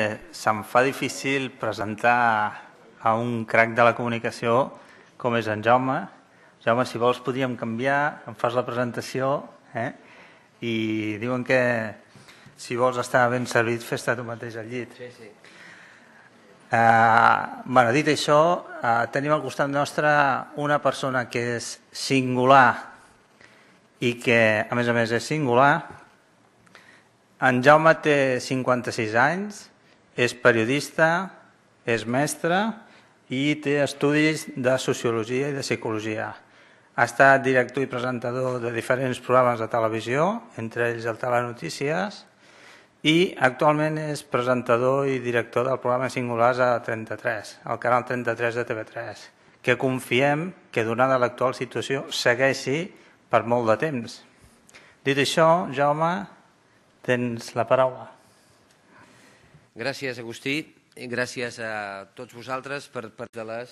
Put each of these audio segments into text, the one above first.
Eh, se'm fa difícil presentar a un crac de la comunicació com és en Jaume. Jaume, si vols podríem canviar, em fas la presentació eh? i diuen que si vols estar ben servit fes-te tu mateix al llit. Sí, sí. Uh, bueno, dit això, uh, tenim al costat nostre una persona que és singular i que, a més a més, és singular. En Jaume té 56 anys, és periodista, és mestre i té estudis de sociologia i de psicologia. Ha estat director i presentador de diferents programes de televisió, entre ells el Telenotícies, i actualment és presentador i director del programa Singulars a 33, al canal 33 de TV3, que confiem que donada l'actual situació segueixi per molt de temps. Dit això, Jaume, tens la paraula. Gràcies, Agustí, gràcies a tots vosaltres per, per de les...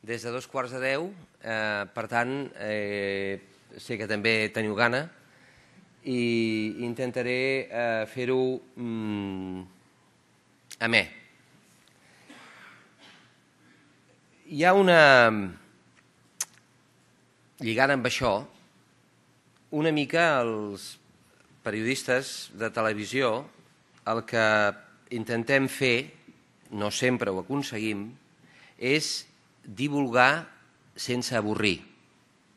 Des de dos quarts de deu, eh, per tant, eh, sé que també teniu gana i intentaré eh, fer-ho mm, amè. Hi ha una... Lligant amb això, una mica els periodistes de televisió el que intentem fer, no sempre ho aconseguim, és divulgar sense avorrir.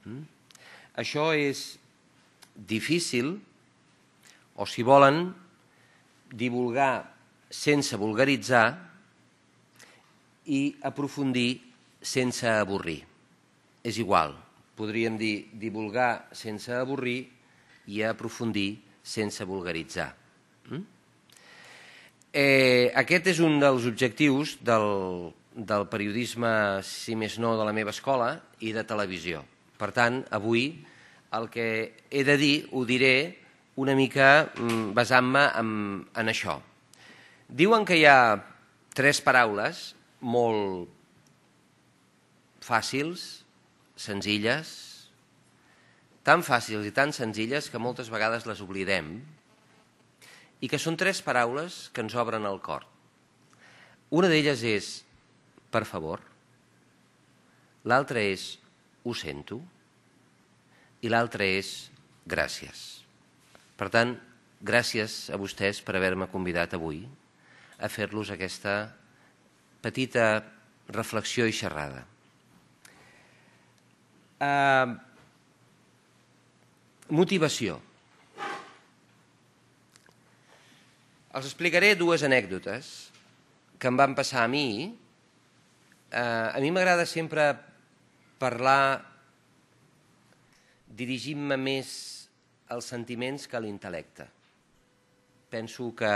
Mm? Això és difícil, o si volen, divulgar sense vulgaritzar i aprofundir sense avorrir. És igual, podríem dir divulgar sense avorrir i aprofundir sense vulgaritzar. Eh, aquest és un dels objectius del, del periodisme, si més no, de la meva escola i de televisió. Per tant, avui el que he de dir ho diré una mica mm, basant-me en, en això. Diuen que hi ha tres paraules molt fàcils, senzilles, tan fàcils i tan senzilles que moltes vegades les oblidem, i que són tres paraules que ens obren el cor. Una d'elles és per favor, l'altra és ho sento i l'altra és gràcies. Per tant, gràcies a vostès per haver-me convidat avui a fer-los aquesta petita reflexió i xerrada. Uh, motivació. Els explicaré dues anècdotes que em van passar a mi. Eh, a mi m'agrada sempre parlar dirigint-me més als sentiments que a l'intel·lecte. Penso que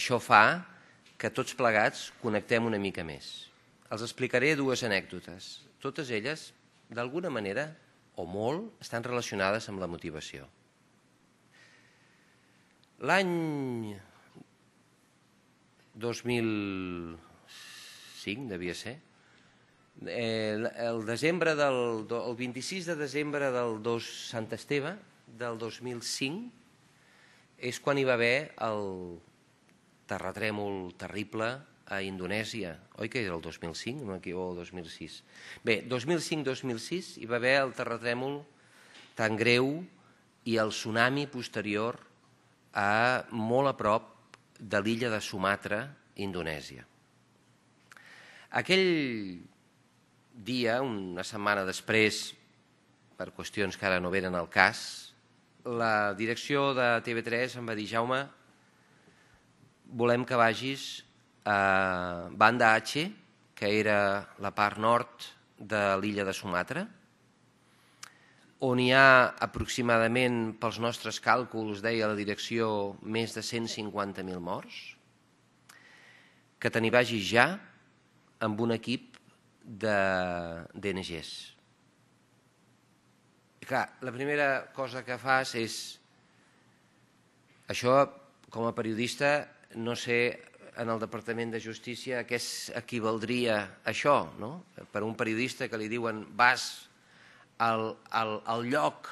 això fa que tots plegats connectem una mica més. Els explicaré dues anècdotes. Totes elles, d'alguna manera, o molt, estan relacionades amb la motivació. L'any 2005, devia ser, el, el, desembre del, el 26 de desembre del 2 Sant Esteve del 2005 és quan hi va haver el terratrèmol terrible a Indonèsia, oi que era el 2005, no o el 2006? Bé, 2005-2006 hi va haver el terratrèmol tan greu i el tsunami posterior a molt a prop de l'illa de Sumatra, Indonèsia. Aquell dia, una setmana després, per qüestions que ara no venen al cas, la direcció de TV3 em va dir Jaume, volem que vagis a Banda H, que era la part nord de l'illa de Sumatra, on hi ha aproximadament, pels nostres càlculs, deia la direcció, més de 150.000 morts, que te n'hi vagis ja amb un equip DNGs. Clar, la primera cosa que fas és... Això, com a periodista, no sé en el Departament de Justícia a què equivaldria això, no? Per un periodista que li diuen vas al, al, al lloc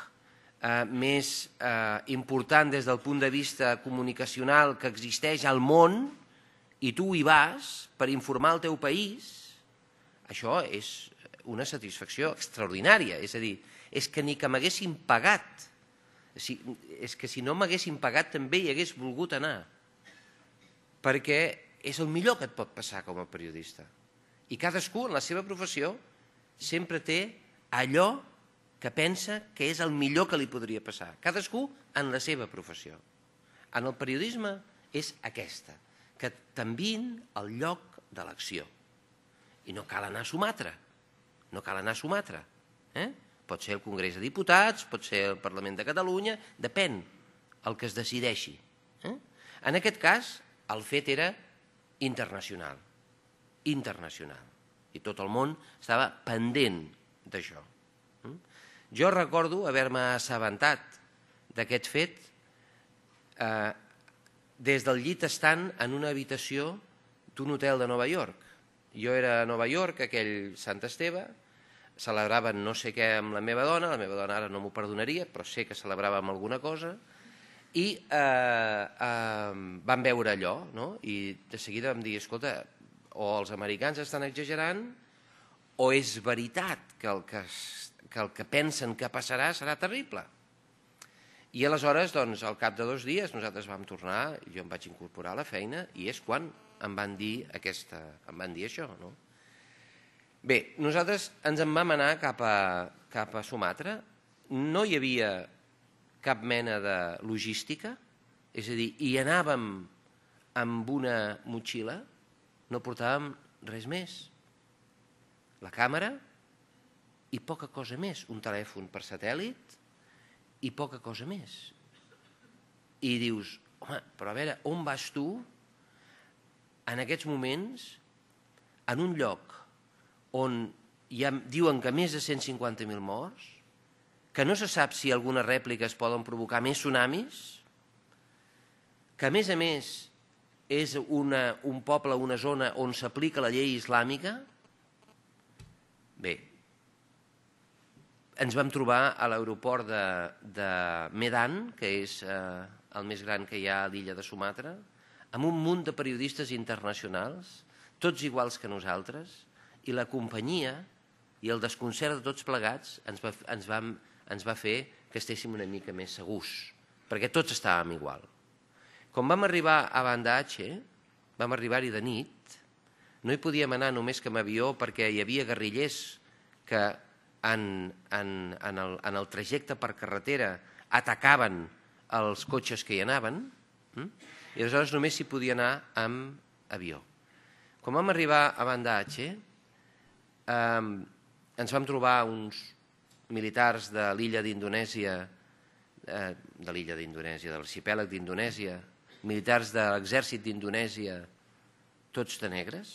eh, més eh, important des del punt de vista comunicacional que existeix al món i tu hi vas per informar el teu país, això és una satisfacció extraordinària. És a dir, és que ni que m'haguessin pagat, és que si no m'haguessin pagat també hi hagués volgut anar, perquè és el millor que et pot passar com a periodista. I cadascú en la seva professió sempre té allò que pensa que és el millor que li podria passar. Cadascú en la seva professió. En el periodisme és aquesta, que t'envien al lloc de l'acció. I no cal anar a Sumatra, no cal anar a Sumatra. Eh? Pot ser el Congrés de Diputats, pot ser el Parlament de Catalunya, depèn el que es decideixi. Eh? En aquest cas, el fet era internacional. Internacional. I tot el món estava pendent d'això. Jo recordo haver-me assabentat d'aquest fet eh, des del llit estant en una habitació d'un hotel de Nova York. Jo era a Nova York, aquell Sant Esteve, celebraven no sé què amb la meva dona, la meva dona ara no m'ho perdonaria, però sé que celebràvem alguna cosa, i eh, eh, vam veure allò, no? i de seguida vam dir, escolta, o els americans estan exagerant, o és veritat que el que, que, el que pensen que passarà serà terrible. I aleshores, doncs, al cap de dos dies, nosaltres vam tornar, jo em vaig incorporar a la feina, i és quan em van dir, aquesta, em van dir això, no? Bé, nosaltres ens en vam anar cap a, cap a Sumatra. No hi havia cap mena de logística, és a dir, hi anàvem amb una motxilla, no portàvem res més. La càmera i poca cosa més, un telèfon per satèl·lit i poca cosa més. I dius, home, però a veure, on vas tu en aquests moments en un lloc on ha, diuen que més de 150.000 morts, que no se sap si algunes rèpliques poden provocar més tsunamis, que a més a més és una, un poble, una zona on s'aplica la llei islàmica, bé, ens vam trobar a l'aeroport de, de Medan, que és eh, el més gran que hi ha a l'illa de Sumatra, amb un munt de periodistes internacionals, tots iguals que nosaltres, i la companyia i el desconcert de tots plegats ens va, ens, vam, ens va fer que estéssim una mica més segurs, perquè tots estàvem igual. Quan vam arribar a Banda H, vam arribar-hi de nit, no hi podíem anar només que amb avió perquè hi havia guerrillers que en, en, en, el, en el trajecte per carretera atacaven els cotxes que hi anaven, hm? i aleshores només s'hi podia anar amb avió. Quan vam arribar a Banda H, eh, ens vam trobar uns militars de l'illa d'Indonèsia, eh, de l'illa d'Indonèsia, de l'arxipèlag d'Indonèsia, militars de l'exèrcit d'Indonèsia, tots de negres,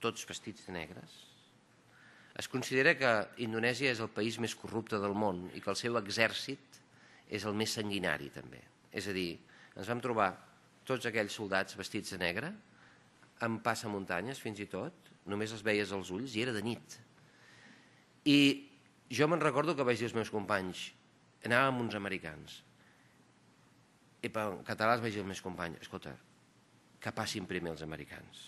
tots vestits de negres. Es considera que Indonèsia és el país més corrupte del món i que el seu exèrcit és el més sanguinari també. És a dir, ens vam trobar tots aquells soldats vestits de negre, amb passamuntanyes fins i tot, només els veies als ulls i era de nit. I jo me'n recordo que vaig dir als meus companys, anàvem amb uns americans, i per català els vaig dir als meus companys, escolta, que passin primer els americans.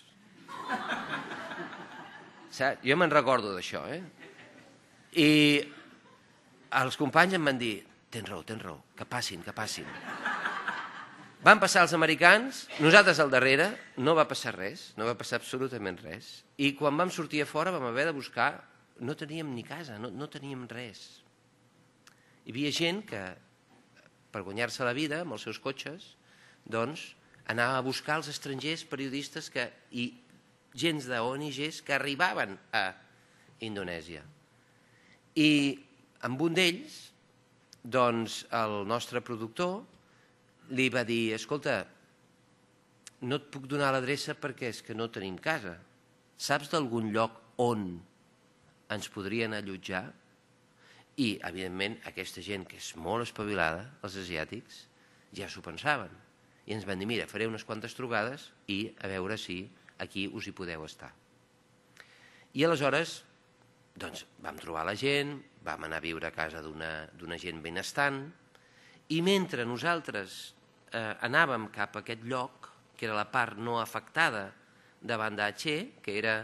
Saps? Jo me'n recordo d'això, eh? I els companys em van dir, tens raó, tens raó, que passin, que passin. Van passar els americans, nosaltres al darrere, no va passar res, no va passar absolutament res. I quan vam sortir a fora vam haver de buscar, no teníem ni casa, no, no teníem res. Hi havia gent que, per guanyar-se la vida amb els seus cotxes, doncs anava a buscar els estrangers periodistes que, i gens d'ONGs que arribaven a Indonèsia. I amb un d'ells, doncs el nostre productor li va dir, escolta, no et puc donar l'adreça perquè és que no tenim casa. Saps d'algun lloc on ens podrien allotjar? I, evidentment, aquesta gent que és molt espavilada, els asiàtics, ja s'ho pensaven. I ens van dir, mira, faré unes quantes trugades i a veure si aquí us hi podeu estar. I aleshores doncs vam trobar la gent, vam anar a viure a casa d'una gent benestant, i mentre nosaltres eh, anàvem cap a aquest lloc, que era la part no afectada de Banda H, que era,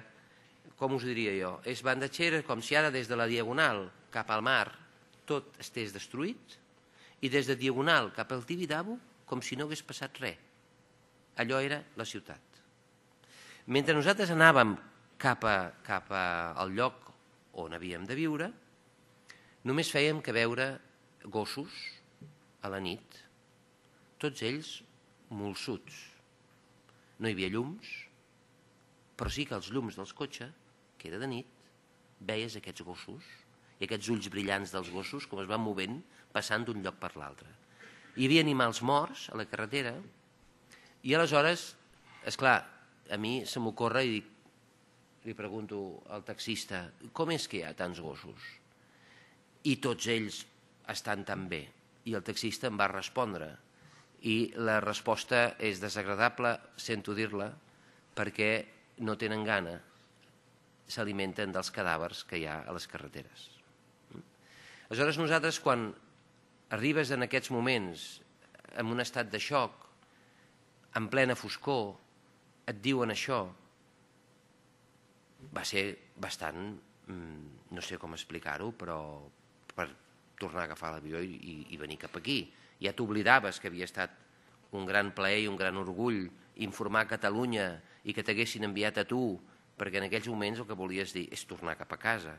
com us diria jo, és Banda era com si ara des de la Diagonal cap al mar tot estés destruït, i des de Diagonal cap al Tibidabo com si no hagués passat res. Allò era la ciutat. Mentre nosaltres anàvem cap, a, cap a, al lloc on havíem de viure, només fèiem que veure gossos a la nit, tots ells molsuts. No hi havia llums, però sí que els llums dels cotxes, que era de nit, veies aquests gossos i aquests ulls brillants dels gossos com es van movent passant d'un lloc per l'altre. Hi havia animals morts a la carretera i aleshores, és clar, a mi se m'ocorre i dic, li pregunto al taxista, com és que hi ha tants gossos? I tots ells estan tan bé. I el taxista em va respondre. I la resposta és desagradable, sento dir-la, perquè no tenen gana, s'alimenten dels cadàvers que hi ha a les carreteres. Aleshores nosaltres quan arribes en aquests moments en un estat de xoc, en plena foscor, et diuen això, va ser bastant, mm, no sé com explicar-ho, però per tornar a agafar l'avió i, i, i venir cap aquí. Ja t'oblidaves que havia estat un gran plaer i un gran orgull informar Catalunya i que t'haguessin enviat a tu, perquè en aquells moments el que volies dir és tornar cap a casa.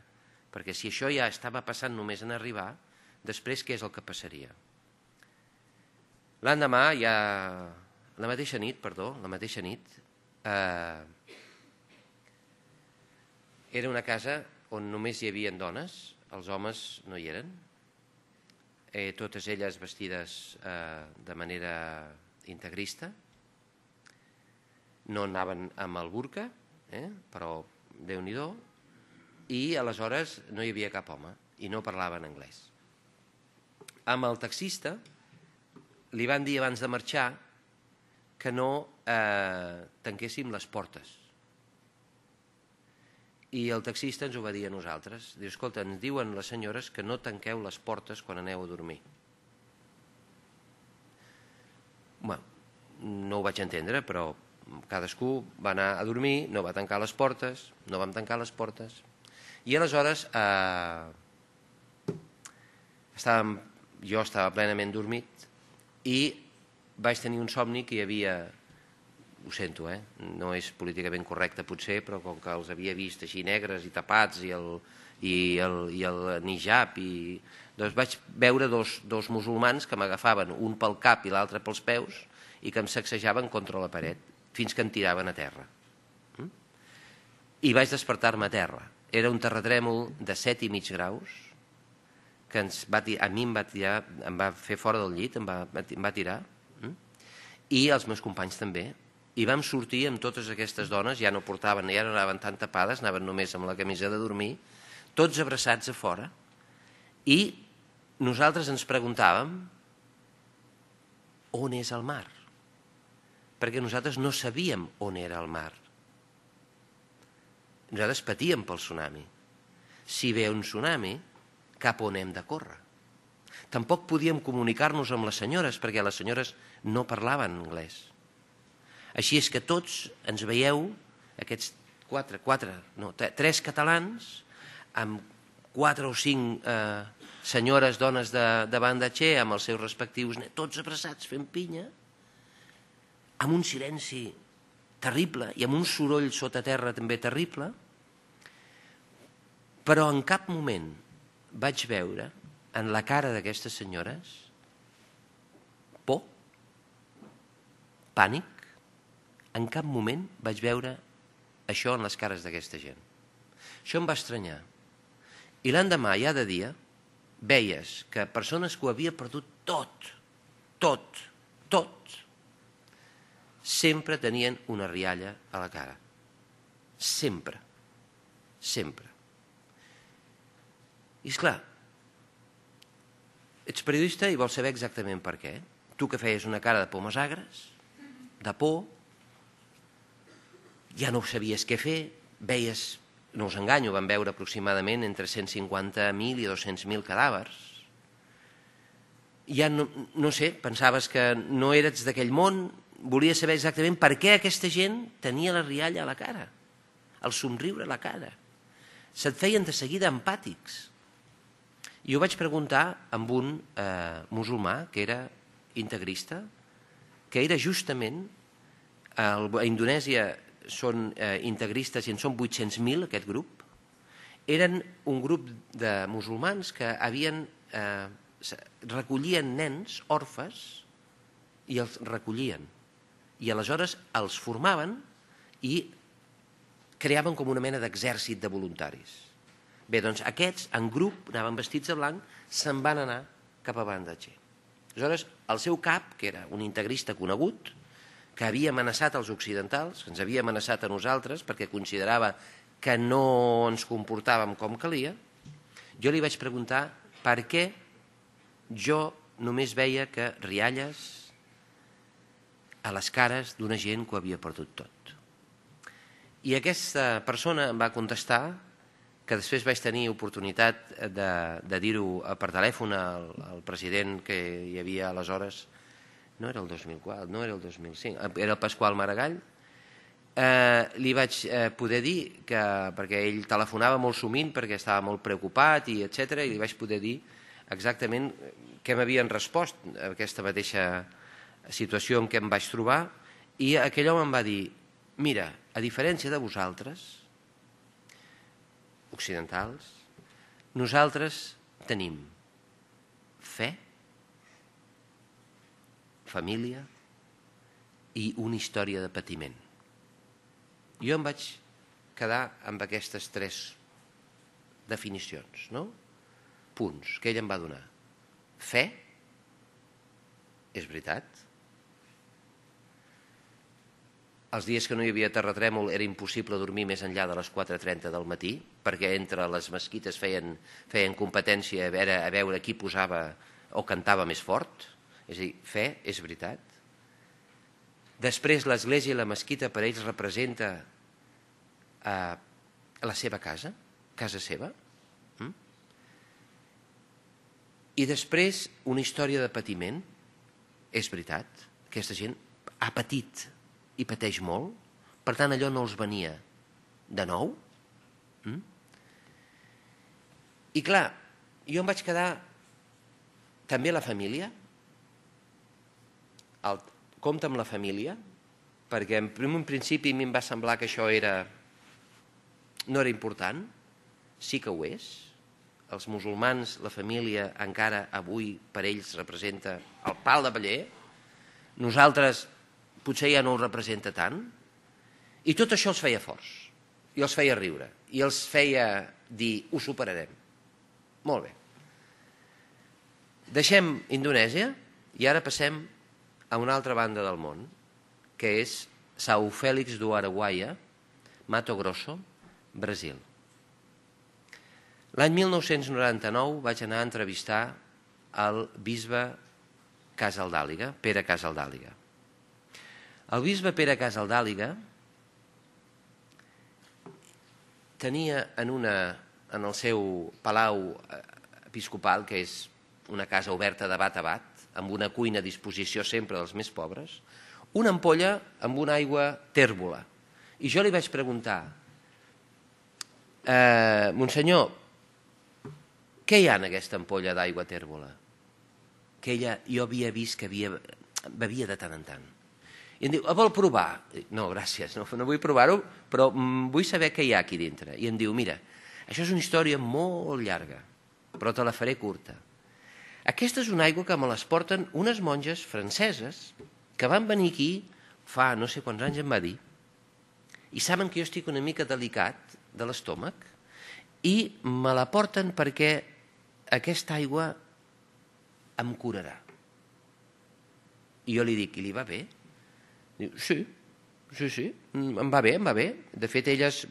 Perquè si això ja estava passant només en arribar, després què és el que passaria? L'endemà, ja... la mateixa nit, perdó, la mateixa nit, eh, era una casa on només hi havia dones, els homes no hi eren, eh, totes elles vestides eh, de manera integrista, no anaven amb el burca, eh, però déu nhi i aleshores no hi havia cap home i no parlaven anglès. Amb el taxista li van dir abans de marxar que no eh, tanquéssim les portes i el taxista ens ho va dir a nosaltres. Diu, escolta, ens diuen les senyores que no tanqueu les portes quan aneu a dormir. Bueno, no ho vaig entendre, però cadascú va anar a dormir, no va tancar les portes, no vam tancar les portes. I aleshores eh, estàvem, jo estava plenament dormit i vaig tenir un somni que hi havia ho sento, eh? no és políticament correcte potser, però com que els havia vist així negres i tapats i el, i el, i el nijab, i... doncs vaig veure dos, dos musulmans que m'agafaven un pel cap i l'altre pels peus i que em sacsejaven contra la paret fins que em tiraven a terra. Mm? I vaig despertar-me a terra. Era un terratrèmol de 7 i mig graus que ens va tirar, a mi em va, tirar, em va fer fora del llit, em va, em va tirar, mm? i els meus companys també, i vam sortir amb totes aquestes dones, ja no portaven, ja no anaven tan tapades, anaven només amb la camisa de dormir, tots abraçats a fora, i nosaltres ens preguntàvem on és el mar? Perquè nosaltres no sabíem on era el mar. Nosaltres patíem pel tsunami. Si ve un tsunami, cap on hem de córrer. Tampoc podíem comunicar-nos amb les senyores, perquè les senyores no parlaven anglès així és que tots ens veieu, aquests quatre, quatre, no, tres catalans, amb quatre o cinc eh, senyores, dones de, de banda Che, amb els seus respectius, tots abraçats fent pinya, amb un silenci terrible i amb un soroll sota terra també terrible, però en cap moment vaig veure en la cara d'aquestes senyores por, pànic, en cap moment vaig veure això en les cares d'aquesta gent. Això em va estranyar. I l'endemà, ja de dia, veies que persones que ho havia perdut tot, tot, tot, sempre tenien una rialla a la cara. Sempre. Sempre. I és clar, ets periodista i vols saber exactament per què. Tu que feies una cara de pomes agres, de por, ja no sabies què fer, veies no us enganyo, van veure aproximadament entre 150.000 i 200.000 cadàvers. Ja no, no sé, pensaves que no eres d'aquell món, volia saber exactament per què aquesta gent tenia la rialla a la cara, el somriure a la cara. Se't feien de seguida empàtics. I ho vaig preguntar amb un eh, musulmà que era integrista, que era justament, a Indonèsia són eh, integristes i en són 800.000 aquest grup, eren un grup de musulmans que havien, eh, recollien nens orfes i els recollien. I aleshores els formaven i creaven com una mena d'exèrcit de voluntaris. Bé, doncs aquests, en grup, anaven vestits de blanc, se'n van anar cap a Bandatxer. Aleshores, el seu cap, que era un integrista conegut, que havia amenaçat els occidentals, que ens havia amenaçat a nosaltres perquè considerava que no ens comportàvem com calia, jo li vaig preguntar per què jo només veia que rialles a les cares d'una gent que ho havia perdut tot. I aquesta persona em va contestar que després vaig tenir oportunitat de, de dir-ho per telèfon al, al president que hi havia aleshores, no era el 2004, no era el 2005, era el Pasqual Maragall, eh, li vaig eh, poder dir que, perquè ell telefonava molt sumint perquè estava molt preocupat i etc i li vaig poder dir exactament què m'havien respost a aquesta mateixa situació en què em vaig trobar. I aquell home em va dir mira, a diferència de vosaltres occidentals nosaltres tenim fe família i una història de patiment. Jo em vaig quedar amb aquestes tres definicions, no? punts que ell em va donar. Fe, és veritat. Els dies que no hi havia terratrèmol era impossible dormir més enllà de les 4.30 del matí, perquè entre les mesquites feien, feien competència a veure, a veure qui posava o cantava més fort, és a dir, fe és veritat. Després l'església i la mesquita per ells representa eh, la seva casa, casa seva. Mm? I després una història de patiment, és veritat, aquesta gent ha patit i pateix molt, per tant allò no els venia de nou. Mm? I clar, jo em vaig quedar també la família, el compte amb la família, perquè en un principi a mi em va semblar que això era, no era important, sí que ho és. Els musulmans, la família, encara avui per ells representa el pal de paller. Nosaltres potser ja no ho representa tant. I tot això els feia forts, i els feia riure, i els feia dir, ho superarem. Molt bé. Deixem Indonèsia i ara passem a una altra banda del món, que és São Félix do Araguaia, Mato Grosso, Brasil. L'any 1999 vaig anar a entrevistar el bisbe Casaldàliga, Pere Casaldàliga. El bisbe Pere Casaldàliga tenia en, una, en el seu palau eh, episcopal, que és una casa oberta de bat a bat, amb una cuina a disposició sempre dels més pobres, una ampolla amb una aigua tèrbola. I jo li vaig preguntar, eh, Monsenyor, què hi ha en aquesta ampolla d'aigua tèrbola? Que ella, jo havia vist que havia, bevia de tant en tant. I em diu, vol provar? No, gràcies, no, no vull provar-ho, però mm, vull saber què hi ha aquí dintre. I em diu, mira, això és una història molt llarga, però te la faré curta. Aquesta és una aigua que me les porten unes monges franceses que van venir aquí fa no sé quants anys em va dir i saben que jo estic una mica delicat de l'estómac i me la porten perquè aquesta aigua em curarà. I jo li dic, i li va bé? Diu, sí, sí, sí, em va bé, em va bé. De fet, elles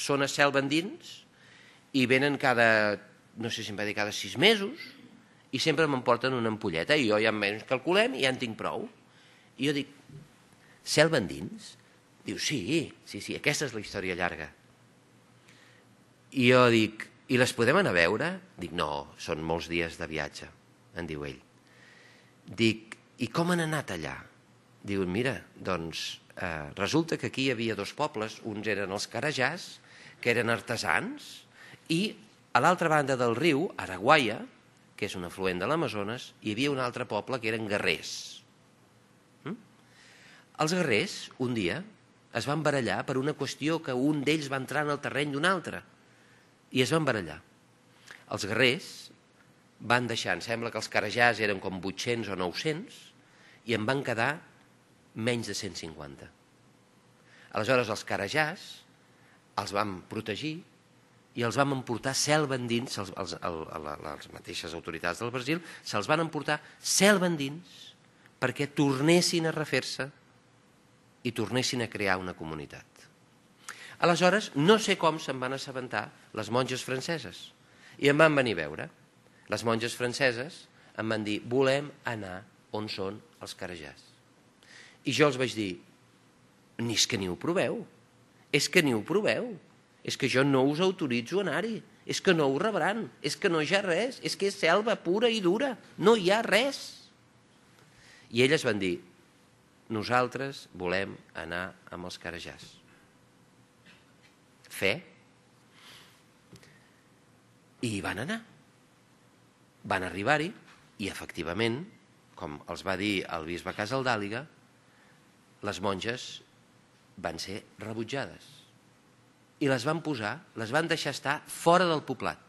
són a cel endins i venen cada, no sé si em va dir cada sis mesos, i sempre m'emporten una ampolleta i jo ja menys calculem i ja en tinc prou. I jo dic, selva endins? Diu, sí, sí, sí, aquesta és la història llarga. I jo dic, i les podem anar a veure? Dic, no, són molts dies de viatge, en diu ell. Dic, i com han anat allà? Diu, mira, doncs eh, resulta que aquí hi havia dos pobles, uns eren els Carajàs, que eren artesans, i a l'altra banda del riu, Araguaia, que és un afluent de l'Amazones, hi havia un altre poble que eren guerrers. Mm? Els guerrers, un dia, es van barallar per una qüestió que un d'ells va entrar en el terreny d'un altre, i es van barallar. Els guerrers van deixar, em sembla que els carajars eren com 800 o 900, i en van quedar menys de 150. Aleshores, els carajars els van protegir i els vam emportar selva endins, els, els, el, el, les mateixes autoritats del Brasil, se'ls van emportar selva endins perquè tornessin a refer-se i tornessin a crear una comunitat. Aleshores, no sé com se'n van assabentar les monges franceses i em van venir a veure. Les monges franceses em van dir volem anar on són els carajars. I jo els vaig dir, ni és que ni ho proveu, és que ni ho proveu, és que jo no us autoritzo a anar-hi, és que no ho rebran, és que no hi ha res, és que és selva pura i dura, no hi ha res. I elles van dir, nosaltres volem anar amb els carajars. Fe. I van anar. Van arribar-hi i, efectivament, com els va dir el bisbe Casaldàliga, les monges van ser rebutjades i les van posar, les van deixar estar fora del poblat,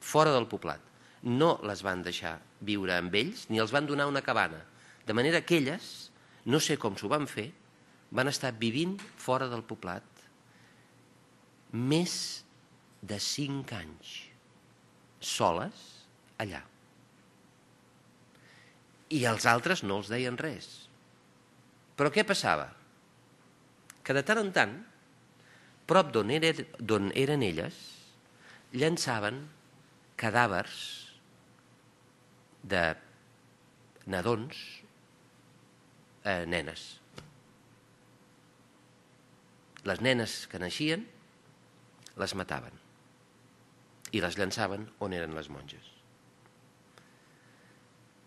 fora del poblat. No les van deixar viure amb ells ni els van donar una cabana. De manera que elles, no sé com s'ho van fer, van estar vivint fora del poblat més de cinc anys, soles allà. I els altres no els deien res. Però què passava? Que de tant en tant, prop d'on eren, eren elles, llançaven cadàvers de nadons eh, nenes. Les nenes que naixien les mataven i les llançaven on eren les monges.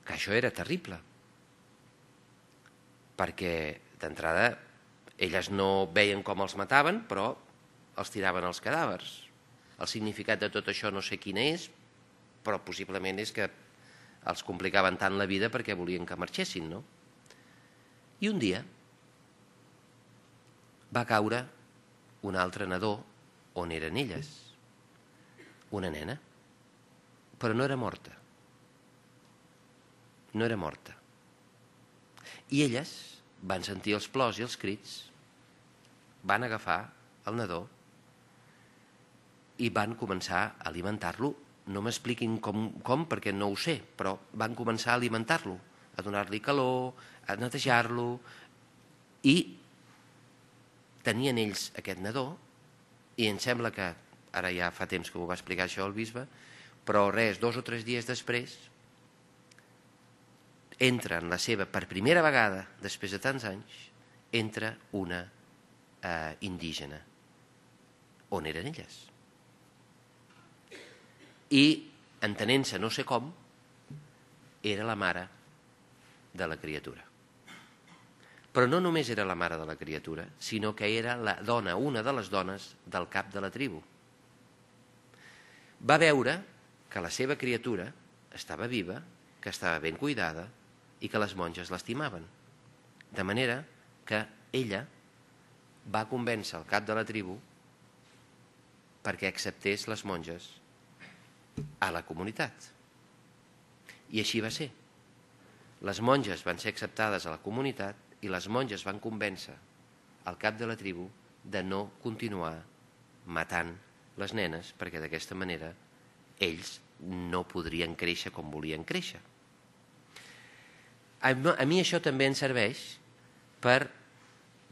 Que això era terrible, perquè d'entrada elles no veien com els mataven, però els tiraven els cadàvers. El significat de tot això no sé quin és, però possiblement és que els complicaven tant la vida perquè volien que marxessin, no? I un dia va caure un altre nadó on eren elles, una nena, però no era morta. No era morta. I elles van sentir els plors i els crits, van agafar el nadó i van començar a alimentar-lo. No m'expliquin com, com, perquè no ho sé, però van començar a alimentar-lo, a donar-li calor, a netejar-lo, i tenien ells aquest nadó, i em sembla que, ara ja fa temps que ho va explicar això el bisbe, però res, dos o tres dies després, entra en la seva, per primera vegada, després de tants anys, entra una eh, indígena. On eren elles? I, entenent-se no sé com, era la mare de la criatura. Però no només era la mare de la criatura, sinó que era la dona, una de les dones del cap de la tribu. Va veure que la seva criatura estava viva, que estava ben cuidada, i que les monges l'estimaven. De manera que ella va convèncer el cap de la tribu perquè acceptés les monges a la comunitat. I així va ser. Les monges van ser acceptades a la comunitat i les monges van convèncer el cap de la tribu de no continuar matant les nenes perquè d'aquesta manera ells no podrien créixer com volien créixer. A mi això també ens serveix per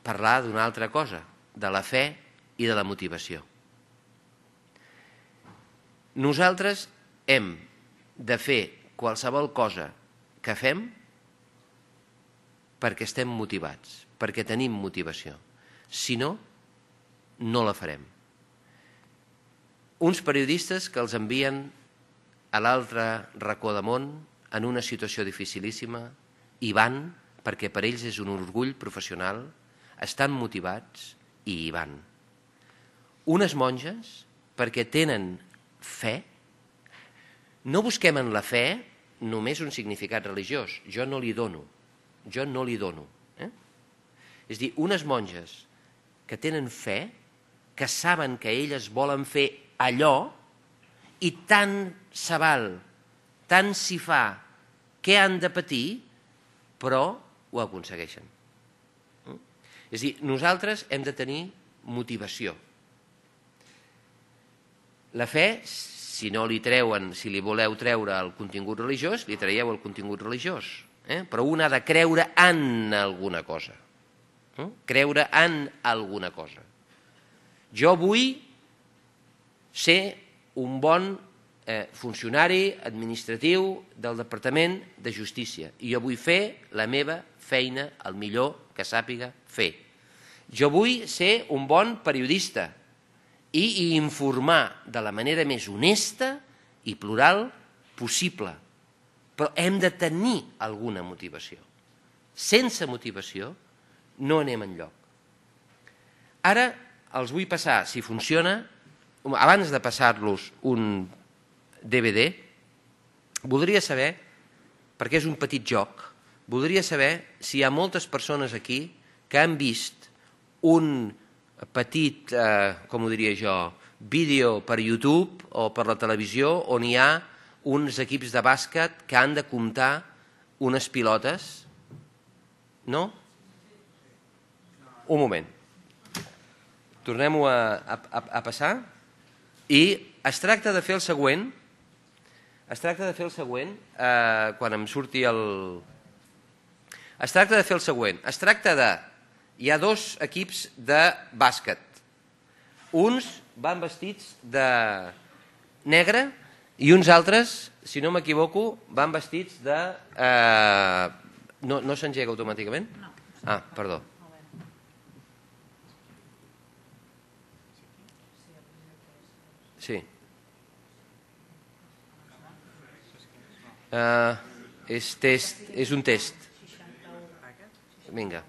parlar d'una altra cosa, de la fe i de la motivació. Nosaltres hem de fer qualsevol cosa que fem perquè estem motivats, perquè tenim motivació. Si no, no la farem. uns periodistes que els envien a l'altre racó de món en una situació dificilíssima i van perquè per ells és un orgull professional, estan motivats i hi van. Unes monges perquè tenen fe. No busquem en la fe només un significat religiós. Jo no li dono. Jo no li dono. Eh? És dir, unes monges que tenen fe, que saben que elles volen fer allò i tant se val, tant s'hi fa, què han de patir, però ho aconsegueixen. Mm? És a dir, nosaltres hem de tenir motivació. La fe, si no li treuen, si li voleu treure el contingut religiós, li traieu el contingut religiós. Eh? Però un ha de creure en alguna cosa. Eh? Creure en alguna cosa. Jo vull ser un bon eh, funcionari administratiu del Departament de Justícia i jo vull fer la meva feina el millor que sàpiga fer. Jo vull ser un bon periodista i, informar de la manera més honesta i plural possible. Però hem de tenir alguna motivació. Sense motivació no anem en lloc. Ara els vull passar, si funciona, abans de passar-los un DVD, voldria saber, perquè és un petit joc, voldria saber si hi ha moltes persones aquí que han vist un petit, eh, com ho diria jo, vídeo per YouTube o per la televisió on hi ha uns equips de bàsquet que han de comptar unes pilotes? No? Un moment. Tornem-ho a, a, a passar. I es tracta de fer el següent, es tracta de fer el següent, eh, quan em surti el... Es tracta de fer el següent, es tracta de... Hi ha dos equips de bàsquet. Uns van vestits de negre i uns altres, si no m'equivoco, van vestits de... Eh, no no s'engega automàticament? No. Ah, perdó. Sí. Uh, és, test, és un test. Vinga.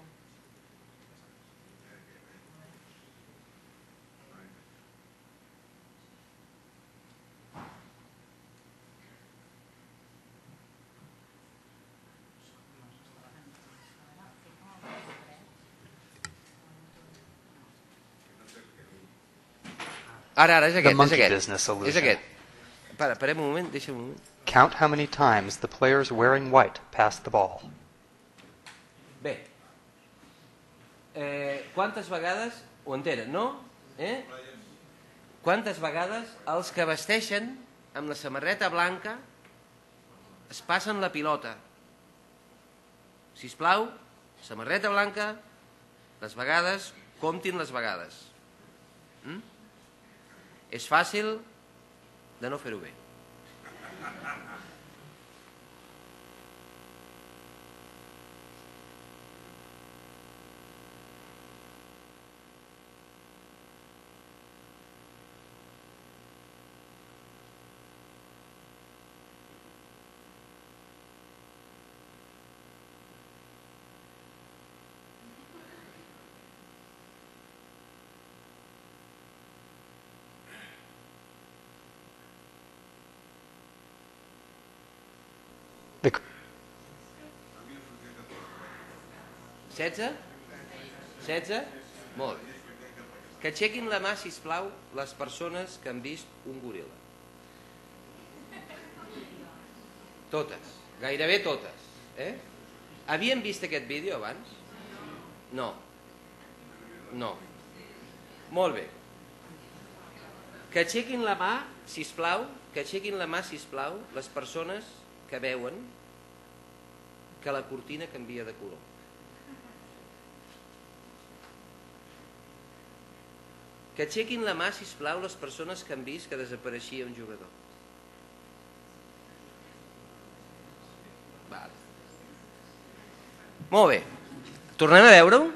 Ara, ara, és aquest, és aquest. És aquest. Para, parem un moment, deixa un moment. Count how many times the players wearing white pass the ball. Bé. Eh, quantes vegades, ho entenen, no? Eh? Quantes vegades els que vesteixen amb la samarreta blanca es passen la pilota? Si us plau, samarreta blanca, les vegades, comptin les vegades. Mm? És fàcil de no fer-ho bé. 16? 16? Molt bé. Que aixequin la mà, plau, les persones que han vist un goril·la. Totes, gairebé totes. Eh? Havien vist aquest vídeo abans? No. No. Molt bé. Que aixequin la mà, si plau, que aixequin la mà, si plau, les persones que veuen que la cortina canvia de color. Que aixequin la mà, si plau, les persones que han vist que desapareixia un jugador. Val. Molt bé. Tornem a veure-ho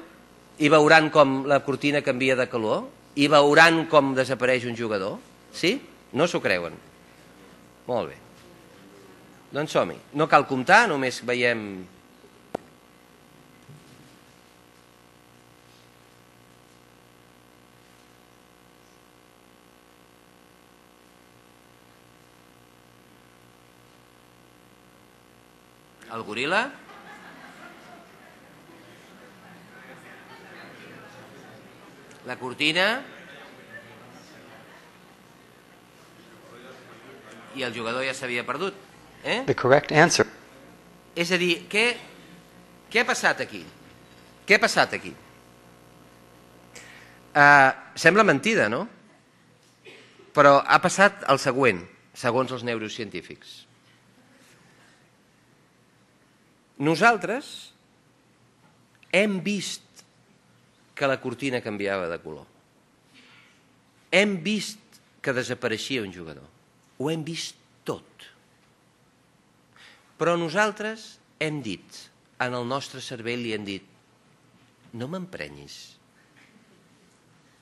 i veuran com la cortina canvia de color i veuran com desapareix un jugador. Sí? No s'ho creuen. Molt bé. Doncs som-hi. No cal comptar, només veiem... El goril·la. La cortina. I el jugador ja s'havia perdut. Eh? The correct answer És a dir, què, què ha passat aquí? Què ha passat aquí? Uh, sembla mentida, no? Però ha passat el següent, segons els neurocientífics. Nosaltres hem vist que la cortina canviava de color. Hem vist que desapareixia un jugador. Ho hem vist tot. Però nosaltres hem dit, en el nostre cervell li hem dit, no m'emprenyis.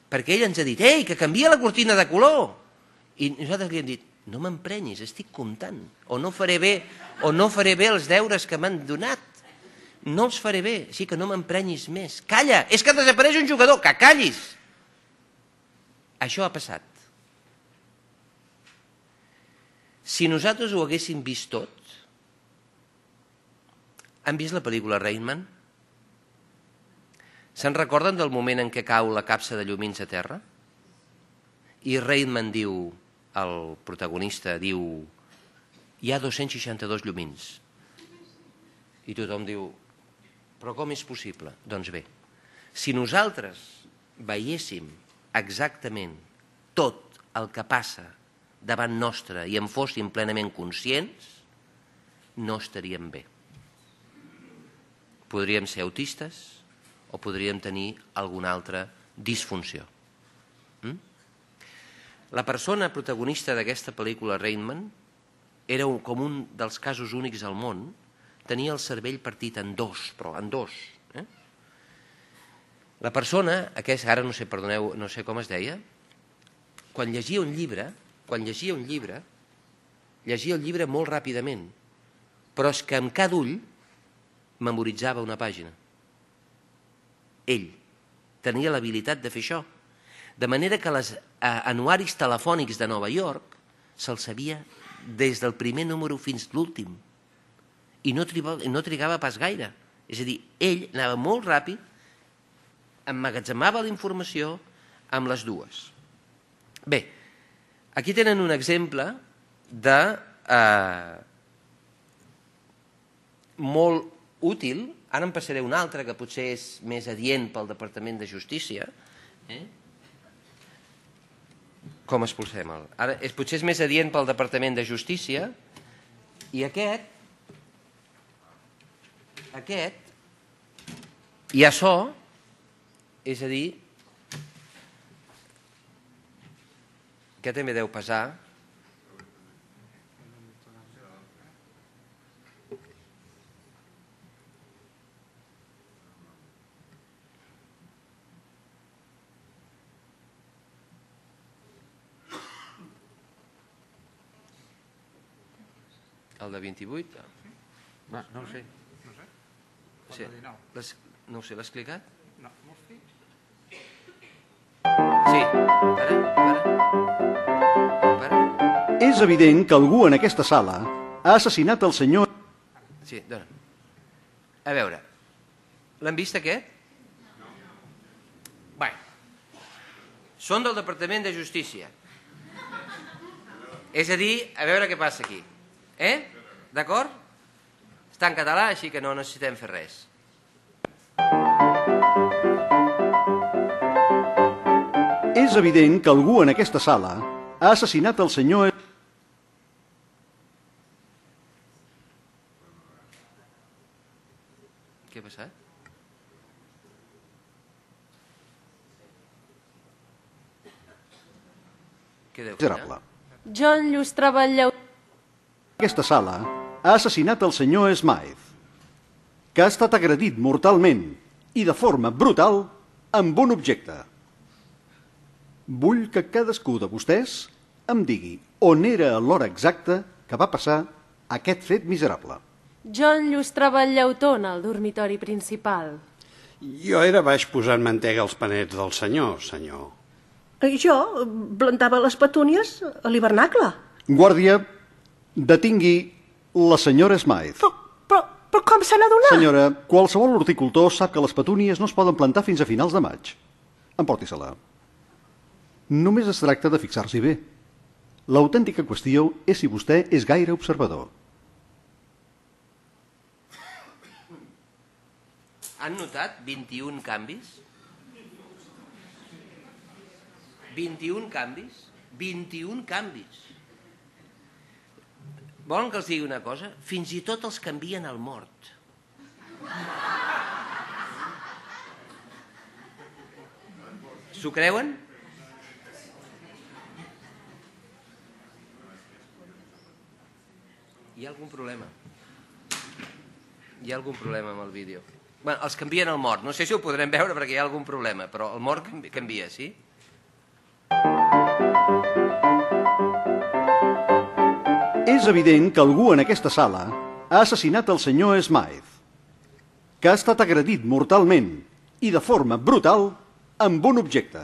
Perquè ell ens ha dit, ei, que canvia la cortina de color. I nosaltres li hem dit, no m'emprenyis, estic comptant. O no faré bé, o no faré bé els deures que m'han donat. No els faré bé, així que no m'emprenyis més. Calla, és que desapareix un jugador, que callis. Això ha passat. Si nosaltres ho haguéssim vist tot, han vist la pel·lícula Rainman? Se'n recorden del moment en què cau la capsa de llumins a terra? I Rainman diu, el protagonista diu, hi ha 262 llumins. I tothom diu, però com és possible? Doncs bé, si nosaltres veiéssim exactament tot el que passa davant nostre i en fóssim plenament conscients, no estaríem bé. Podríem ser autistes o podríem tenir alguna altra disfunció. La persona protagonista d'aquesta pel·lícula, Rainman, era com un dels casos únics al món, tenia el cervell partit en dos, però en dos. Eh? La persona, aquest, ara no sé, perdoneu, no sé com es deia, quan llegia un llibre, quan llegia un llibre, llegia el llibre molt ràpidament, però és que amb cada ull memoritzava una pàgina. Ell tenia l'habilitat de fer això. De manera que els eh, anuaris telefònics de Nova York se'ls sabia des del primer número fins l'últim. I no no trigava pas gaire. És a dir, ell anava molt ràpid, emmagatzemava la informació amb les dues. Bé, aquí tenen un exemple de eh, molt útil, ara en passaré un altre que potser és més adient pel Departament de Justícia. Eh? Com expulsem el... Ara, és, potser és més adient pel Departament de Justícia i aquest aquest ha so, és a dir, que també deu pesar, De 28? No, no ho sé. No sé. Sí. No ho sé, l'has clicat? No, dir? Sí. Para, para. Para. És evident que algú en aquesta sala ha assassinat el senyor... Sí, dona. A veure, l'han vist aquest? No. Bé, són del Departament de Justícia. És a dir, a veure què passa aquí. Eh? D'acord? Està en català, així que no necessitem fer res. És evident que algú en aquesta sala ha assassinat el senyor... Què ha passat? Què deu fer? Miserable. John llustrava el lleu... Aquesta sala ha assassinat el senyor Smythe, que ha estat agredit mortalment i de forma brutal amb un objecte. Vull que cadascú de vostès em digui on era a l'hora exacta que va passar aquest fet miserable. Jo enllustrava el llautó en el dormitori principal. Jo era baix posant mantega als panets del senyor, senyor. I jo plantava les petúnies a l'hivernacle. Guàrdia, detingui la senyora Smythe. Però, però, però com se n'ha donat? Senyora, qualsevol horticultor sap que les petúnies no es poden plantar fins a finals de maig. Emporti-se-la. Només es tracta de fixar-s'hi bé. L'autèntica qüestió és si vostè és gaire observador. Han notat 21 canvis? 21 canvis? 21 canvis. Volen que els digui una cosa? Fins i tot els canvien al mort. S'ho creuen? Hi ha algun problema? Hi ha algun problema amb el vídeo? Bueno, els canvien al mort. No sé si ho podrem veure perquè hi ha algun problema, però el mort canvi- canvia, sí? És evident que algú en aquesta sala ha assassinat el senyor Smythe, que ha estat agredit mortalment i de forma brutal amb un objecte.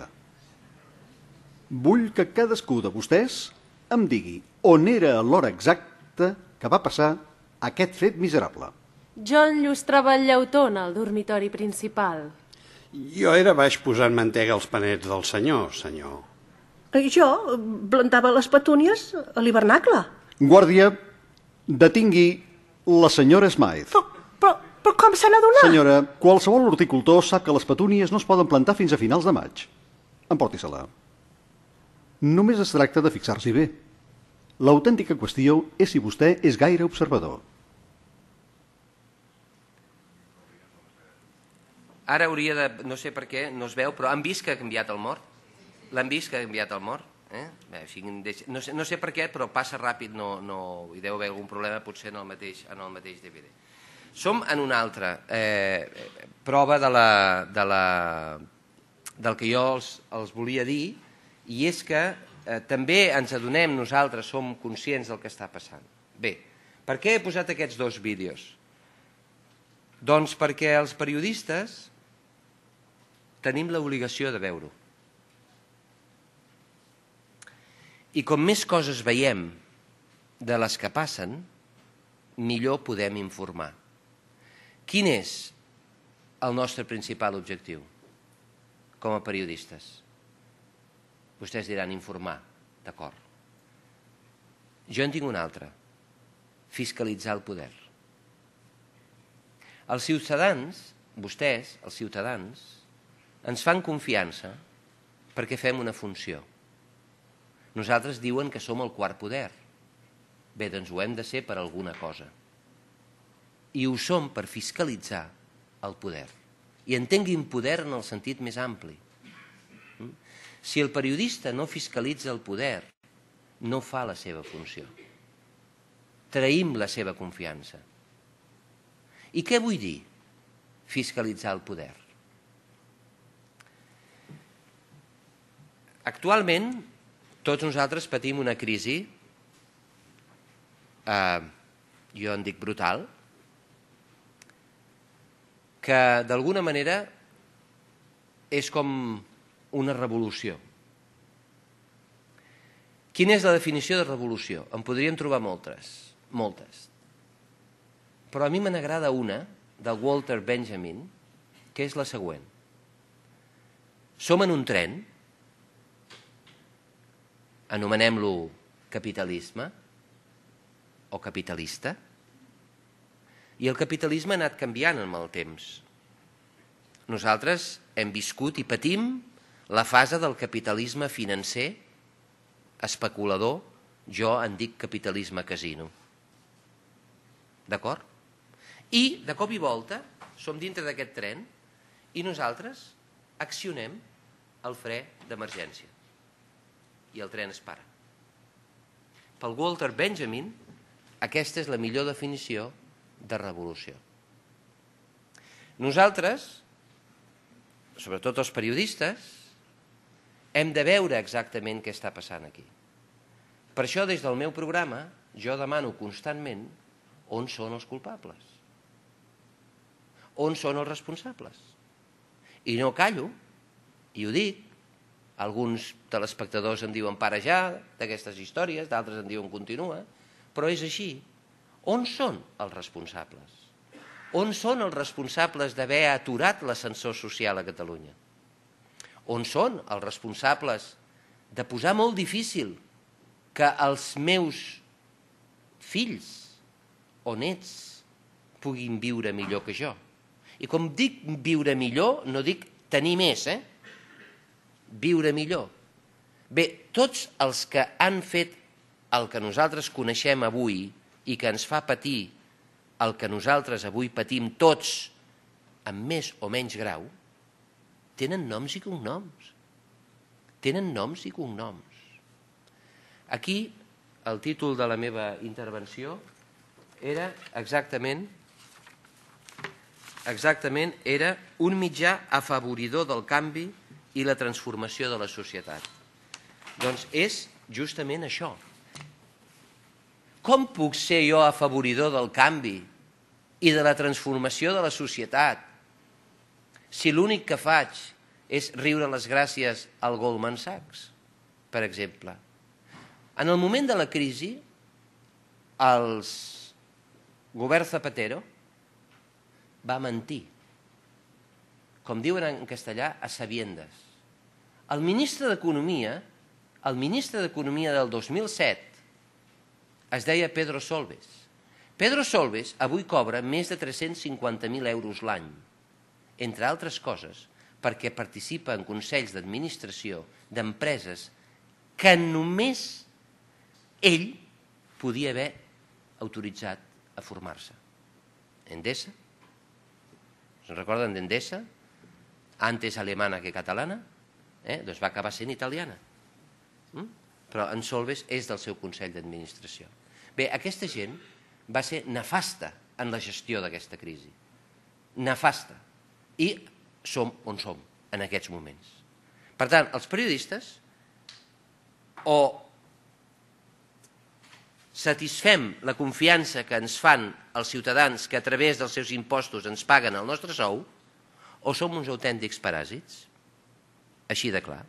Vull que cadascú de vostès em digui on era l'hora exacta que va passar aquest fet miserable. Jo enllustrava el llautó en el dormitori principal. Jo era baix posant mantega als panets del senyor, senyor. I jo plantava les petúnies a l'hivernacle. Guàrdia, detingui la senyora Smythe. Però, però, però com se n'ha donat? Senyora, qualsevol horticultor sap que les petúnies no es poden plantar fins a finals de maig. Emporti-se-la. Només es tracta de fixar-s'hi bé. L'autèntica qüestió és si vostè és gaire observador. Ara hauria de... No sé per què, no es veu, però han vist que ha canviat el mort? L'han vist que ha canviat el mort? Eh? Bé, o sigui, deix- no, sé, no sé per què, però passa ràpid, no, no, hi deu haver algun problema potser en el mateix, en el mateix DVD. Som en una altra eh, prova de la, de la, del que jo els, els volia dir, i és que eh, també ens adonem, nosaltres som conscients del que està passant. Bé, per què he posat aquests dos vídeos? Doncs perquè els periodistes tenim l'obligació de veure-ho. I com més coses veiem de les que passen, millor podem informar. Quin és el nostre principal objectiu com a periodistes? Vostès diran informar, d'acord. Jo en tinc un altre, fiscalitzar el poder. Els ciutadans, vostès, els ciutadans, ens fan confiança perquè fem una funció. Nosaltres diuen que som el quart poder. Bé, doncs ho hem de ser per alguna cosa. I ho som per fiscalitzar el poder. I entenguin poder en el sentit més ampli. Mm? Si el periodista no fiscalitza el poder, no fa la seva funció. Traïm la seva confiança. I què vull dir? Fiscalitzar el poder. Actualment, tots nosaltres patim una crisi, eh, jo en dic brutal, que d'alguna manera és com una revolució. Quina és la definició de revolució? En podríem trobar moltes, moltes. Però a mi me n'agrada una, de Walter Benjamin, que és la següent. Som en un tren, anomenem-lo capitalisme o capitalista, i el capitalisme ha anat canviant amb el temps. Nosaltres hem viscut i patim la fase del capitalisme financer, especulador, jo en dic capitalisme casino. D'acord? I, de cop i volta, som dintre d'aquest tren i nosaltres accionem el fre d'emergència. I el tren es para. Pel Walter Benjamin, aquesta és la millor definició de revolució. Nosaltres, sobretot els periodistes, hem de veure exactament què està passant aquí. Per això, des del meu programa, jo demano constantment on són els culpables. On són els responsables? I no callo, i ho dic, alguns telespectadors en diuen para ja d'aquestes històries, d'altres en diuen continua, però és així. On són els responsables? On són els responsables d'haver aturat l'ascensor social a Catalunya? On són els responsables de posar molt difícil que els meus fills o nets puguin viure millor que jo? I com dic viure millor, no dic tenir més, eh? Viure millor. Bé, tots els que han fet el que nosaltres coneixem avui i que ens fa patir el que nosaltres avui patim tots amb més o menys grau, tenen noms i cognoms. Tenen noms i cognoms. Aquí el títol de la meva intervenció era exactament exactament era un mitjà afavoridor del canvi i la transformació de la societat. Doncs és justament això. Com puc ser jo afavoridor del canvi i de la transformació de la societat si l'únic que faig és riure les gràcies al Goldman Sachs, per exemple? En el moment de la crisi, els govern Zapatero va mentir, com diuen en castellà, a sabiendes. El ministre d'Economia, el ministre d'Economia del 2007, es deia Pedro Solbes. Pedro Solbes avui cobra més de 350.000 euros l'any, entre altres coses, perquè participa en consells d'administració d'empreses que només ell podia haver autoritzat a formar-se. Endesa, se'n recorden d'Endesa? Antes alemana que catalana, eh? doncs va acabar sent italiana. Mm? Però en Solves és del seu Consell d'Administració. Bé, aquesta gent va ser nefasta en la gestió d'aquesta crisi. Nefasta. I som on som en aquests moments. Per tant, els periodistes o satisfem la confiança que ens fan els ciutadans que a través dels seus impostos ens paguen el nostre sou o som uns autèntics paràsits? Així de clar.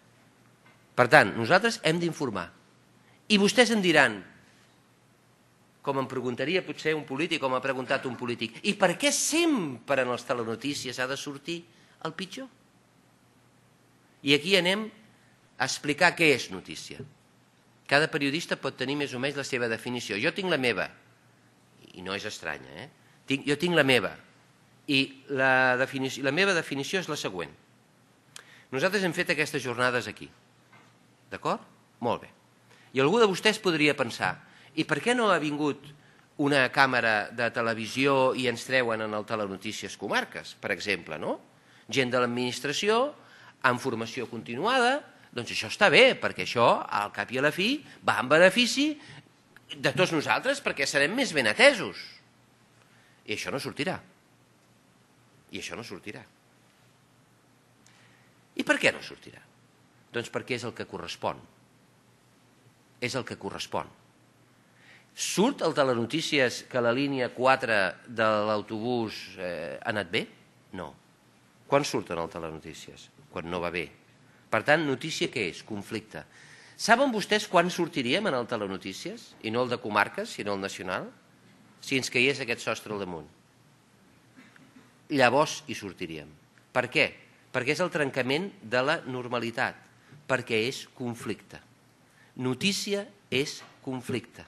Per tant, nosaltres hem d'informar. I vostès em diran, com em preguntaria potser un polític, com ha preguntat un polític, i per què sempre en les telenotícies ha de sortir el pitjor? I aquí anem a explicar què és notícia. Cada periodista pot tenir més o menys la seva definició. Jo tinc la meva, i no és estranya, eh? Tinc, jo tinc la meva, i la, definició, la meva definició és la següent. Nosaltres hem fet aquestes jornades aquí. D'acord? Molt bé. I algú de vostès podria pensar, i per què no ha vingut una càmera de televisió i ens treuen en el Telenotícies Comarques, per exemple, no? Gent de l'administració, amb formació continuada, doncs això està bé, perquè això, al cap i a la fi, va en benefici de tots nosaltres, perquè serem més ben atesos. I això no sortirà. I això no sortirà. I per què no sortirà? Doncs perquè és el que correspon. És el que correspon. Surt el telenotícies que la línia 4 de l'autobús eh, ha anat bé? No. Quan surten el telenotícies? Quan no va bé. Per tant, notícia què és? Conflicte. Saben vostès quan sortiríem en el telenotícies? I no el de comarques, sinó el nacional? Si ens caigués aquest sostre al damunt. Llavors hi sortiríem. Per què? Perquè és el trencament de la normalitat. Perquè és conflicte. Notícia és conflicte.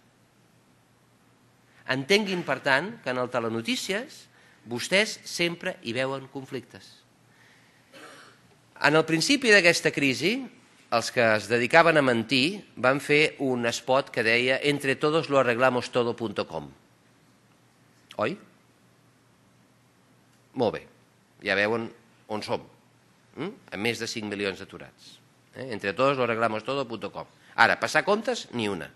Entenguin, per tant, que en el telenotícies vostès sempre hi veuen conflictes. En el principi d'aquesta crisi, els que es dedicaven a mentir van fer un spot que deia entre todos lo arreglamos todo.com. Oi? Molt bé. Ja veuen on som. Mm? Amb més de 5 milions d'aturats. Eh? Entre todos lo arreglamos todo.com. Ara, passar comptes, ni una.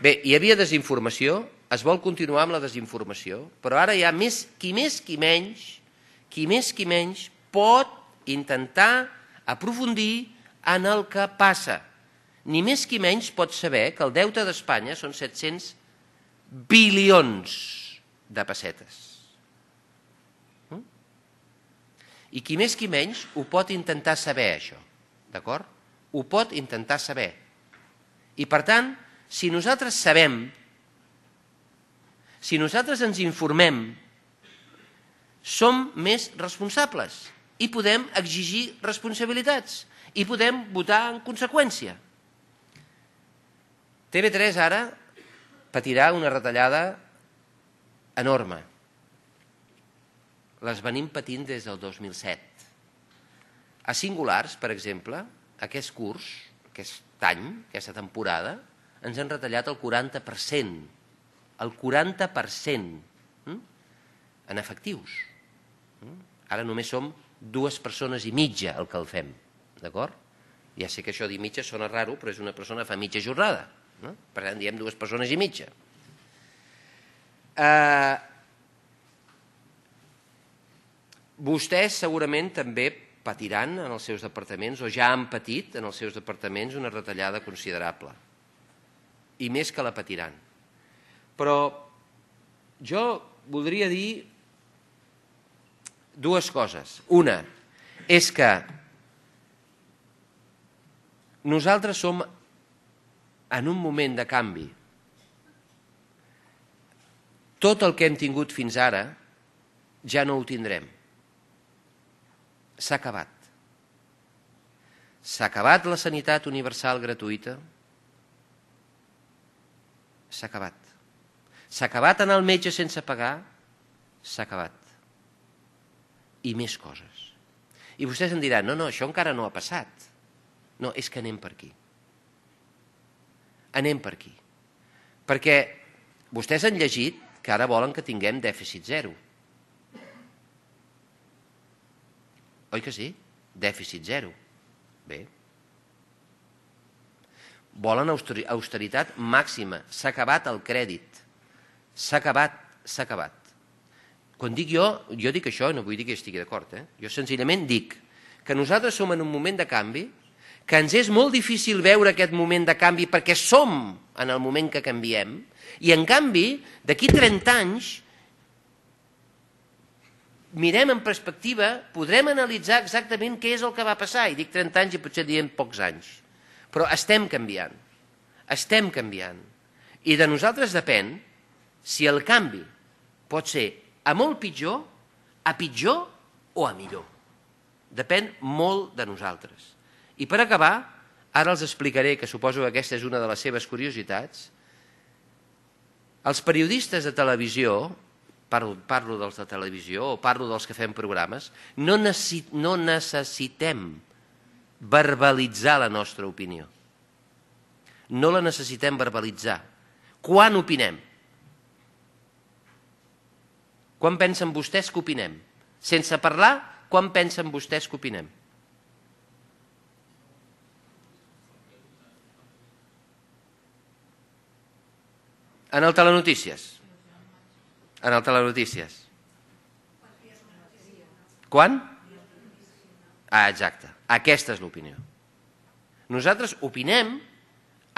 Bé, hi havia desinformació, es vol continuar amb la desinformació, però ara hi ha més, qui més, qui menys, qui més, qui menys, pot intentar aprofundir en el que passa. ni més qui menys pot saber que el deute d'Espanya són 700 bilions de pessetes. Mm? I qui més qui menys ho pot intentar saber, això. D'acord? Ho pot intentar saber. I per tant, si nosaltres sabem, si nosaltres ens informem, som més responsables i podem exigir responsabilitats i podem votar en conseqüència. TV3 ara patirà una retallada enorme. Les venim patint des del 2007. A Singulars, per exemple, aquest curs, aquest any, aquesta temporada, ens han retallat el 40%. El 40% hm? en efectius. Hm? Ara només som dues persones i mitja el que el fem. D'acord? Ja sé que això dir mitja sona raro, però és una persona fa mitja jornada. No? Per tant, diem dues persones i mitja. Uh, vostès segurament també patiran en els seus departaments o ja han patit en els seus departaments una retallada considerable. I més que la patiran. Però jo voldria dir dues coses. Una és que nosaltres som en un moment de canvi. Tot el que hem tingut fins ara ja no ho tindrem. S'ha acabat. S'ha acabat la sanitat universal gratuïta. S'ha acabat. S'ha acabat anar al metge sense pagar. S'ha acabat. I més coses. I vostès em diran, no, no, això encara no ha passat. No, és que anem per aquí. Anem per aquí. Perquè vostès han llegit que ara volen que tinguem dèficit zero. Oi que sí? Dèficit zero. Bé. Volen austeritat màxima. S'ha acabat el crèdit. S'ha acabat, s'ha acabat. Quan dic jo, jo dic això, no vull dir que estigui d'acord. Eh? Jo senzillament dic que nosaltres som en un moment de canvi que ens és molt difícil veure aquest moment de canvi perquè som en el moment que canviem, i en canvi, d'aquí 30 anys, mirem en perspectiva, podrem analitzar exactament què és el que va passar, i dic 30 anys i potser diem pocs anys, però estem canviant, estem canviant, i de nosaltres depèn si el canvi pot ser a molt pitjor, a pitjor o a millor. Depèn molt de nosaltres. I per acabar, ara els explicaré, que suposo que aquesta és una de les seves curiositats, els periodistes de televisió, parlo, parlo dels de televisió o parlo dels que fem programes, no, necessit, no necessitem verbalitzar la nostra opinió. No la necessitem verbalitzar. Quan opinem? Quan pensen vostès que opinem? Sense parlar, quan pensen vostès que opinem? En el Telenotícies. En el Telenotícies. Quan? Ah, exacte. Aquesta és l'opinió. Nosaltres opinem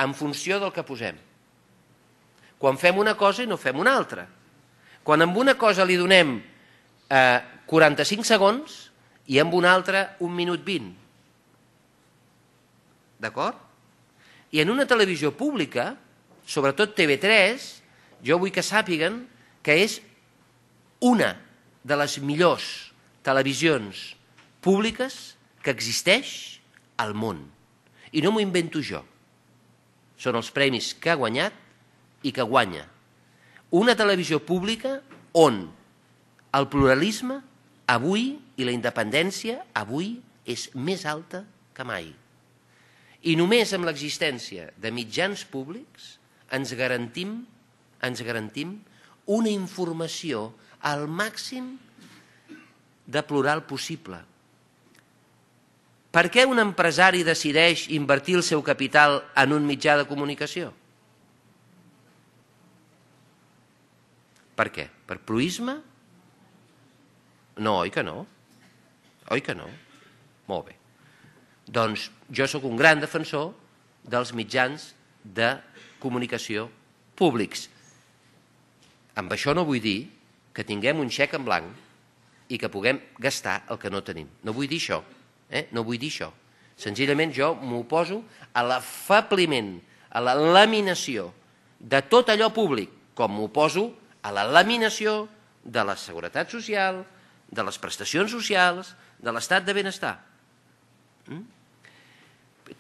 en funció del que posem. Quan fem una cosa i no fem una altra. Quan amb una cosa li donem eh, 45 segons i amb una altra un minut 20. D'acord? I en una televisió pública sobretot TV3, jo vull que sàpiguen que és una de les millors televisions públiques que existeix al món. I no m'ho invento jo. Són els premis que ha guanyat i que guanya. Una televisió pública on el pluralisme avui i la independència avui és més alta que mai. I només amb l'existència de mitjans públics ens garantim, ens garantim una informació al màxim de plural possible. Per què un empresari decideix invertir el seu capital en un mitjà de comunicació? Per què? Per proisme? No, oi que no? Oi que no? Molt bé. Doncs jo sóc un gran defensor dels mitjans de comunicació públics. Amb això no vull dir que tinguem un xec en blanc i que puguem gastar el que no tenim. No vull dir això. Eh? No vull dir això. Senzillament jo m'oposo a l'afabliment, a la laminació de tot allò públic, com m'oposo a la laminació de la seguretat social, de les prestacions socials, de l'estat de benestar. Mm?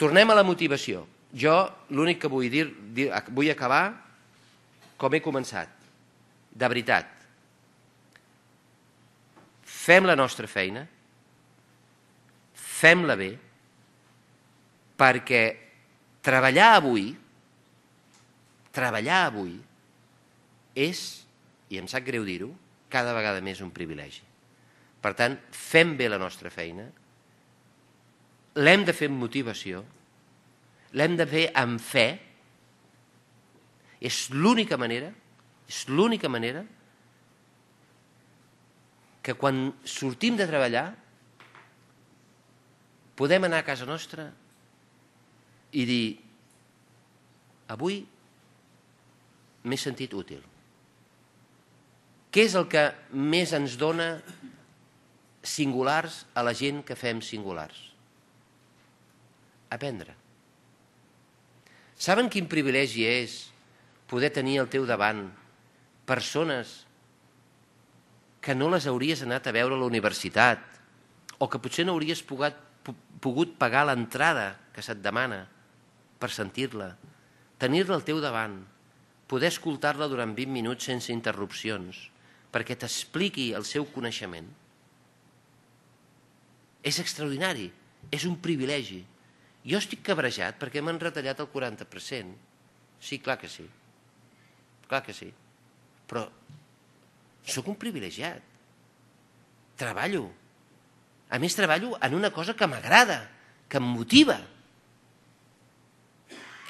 Tornem a la motivació. Jo l'únic que vull dir, dir, vull acabar com he començat. De veritat. Fem la nostra feina, fem-la bé, perquè treballar avui, treballar avui, és, i em sap greu dir-ho, cada vegada més un privilegi. Per tant, fem bé la nostra feina, l'hem de fer amb motivació, l'hem de fer amb fe, és l'única manera, és l'única manera que quan sortim de treballar podem anar a casa nostra i dir avui m'he sentit útil. Què és el que més ens dona singulars a la gent que fem singulars? Aprendre. Saben quin privilegi és poder tenir al teu davant persones que no les hauries anat a veure a la universitat o que potser no hauries pogut, pogut pagar l'entrada que se't demana per sentir-la, tenir-la al teu davant, poder escoltar-la durant 20 minuts sense interrupcions, perquè t'expliqui el seu coneixement. És extraordinari, és un privilegi. Jo estic cabrejat perquè m'han retallat el 40%. Sí, clar que sí. Clar que sí. Però sóc un privilegiat. Treballo. A més, treballo en una cosa que m'agrada, que em motiva.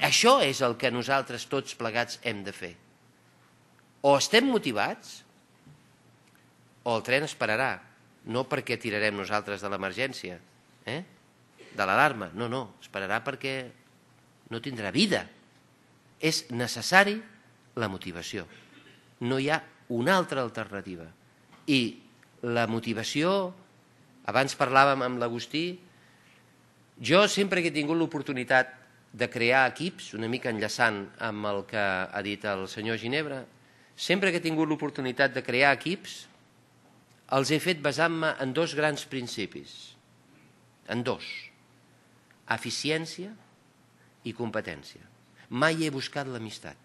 Això és el que nosaltres tots plegats hem de fer. O estem motivats, o el tren esperarà, no perquè tirarem nosaltres de l'emergència, eh? de l'alarma, no, no, esperarà perquè no tindrà vida. És necessari la motivació. No hi ha una altra alternativa. I la motivació, abans parlàvem amb l'Agustí, jo sempre que he tingut l'oportunitat de crear equips, una mica enllaçant amb el que ha dit el senyor Ginebra, sempre que he tingut l'oportunitat de crear equips, els he fet basant-me en dos grans principis. En dos. Eficiència i competència. Mai he buscat l'amistat.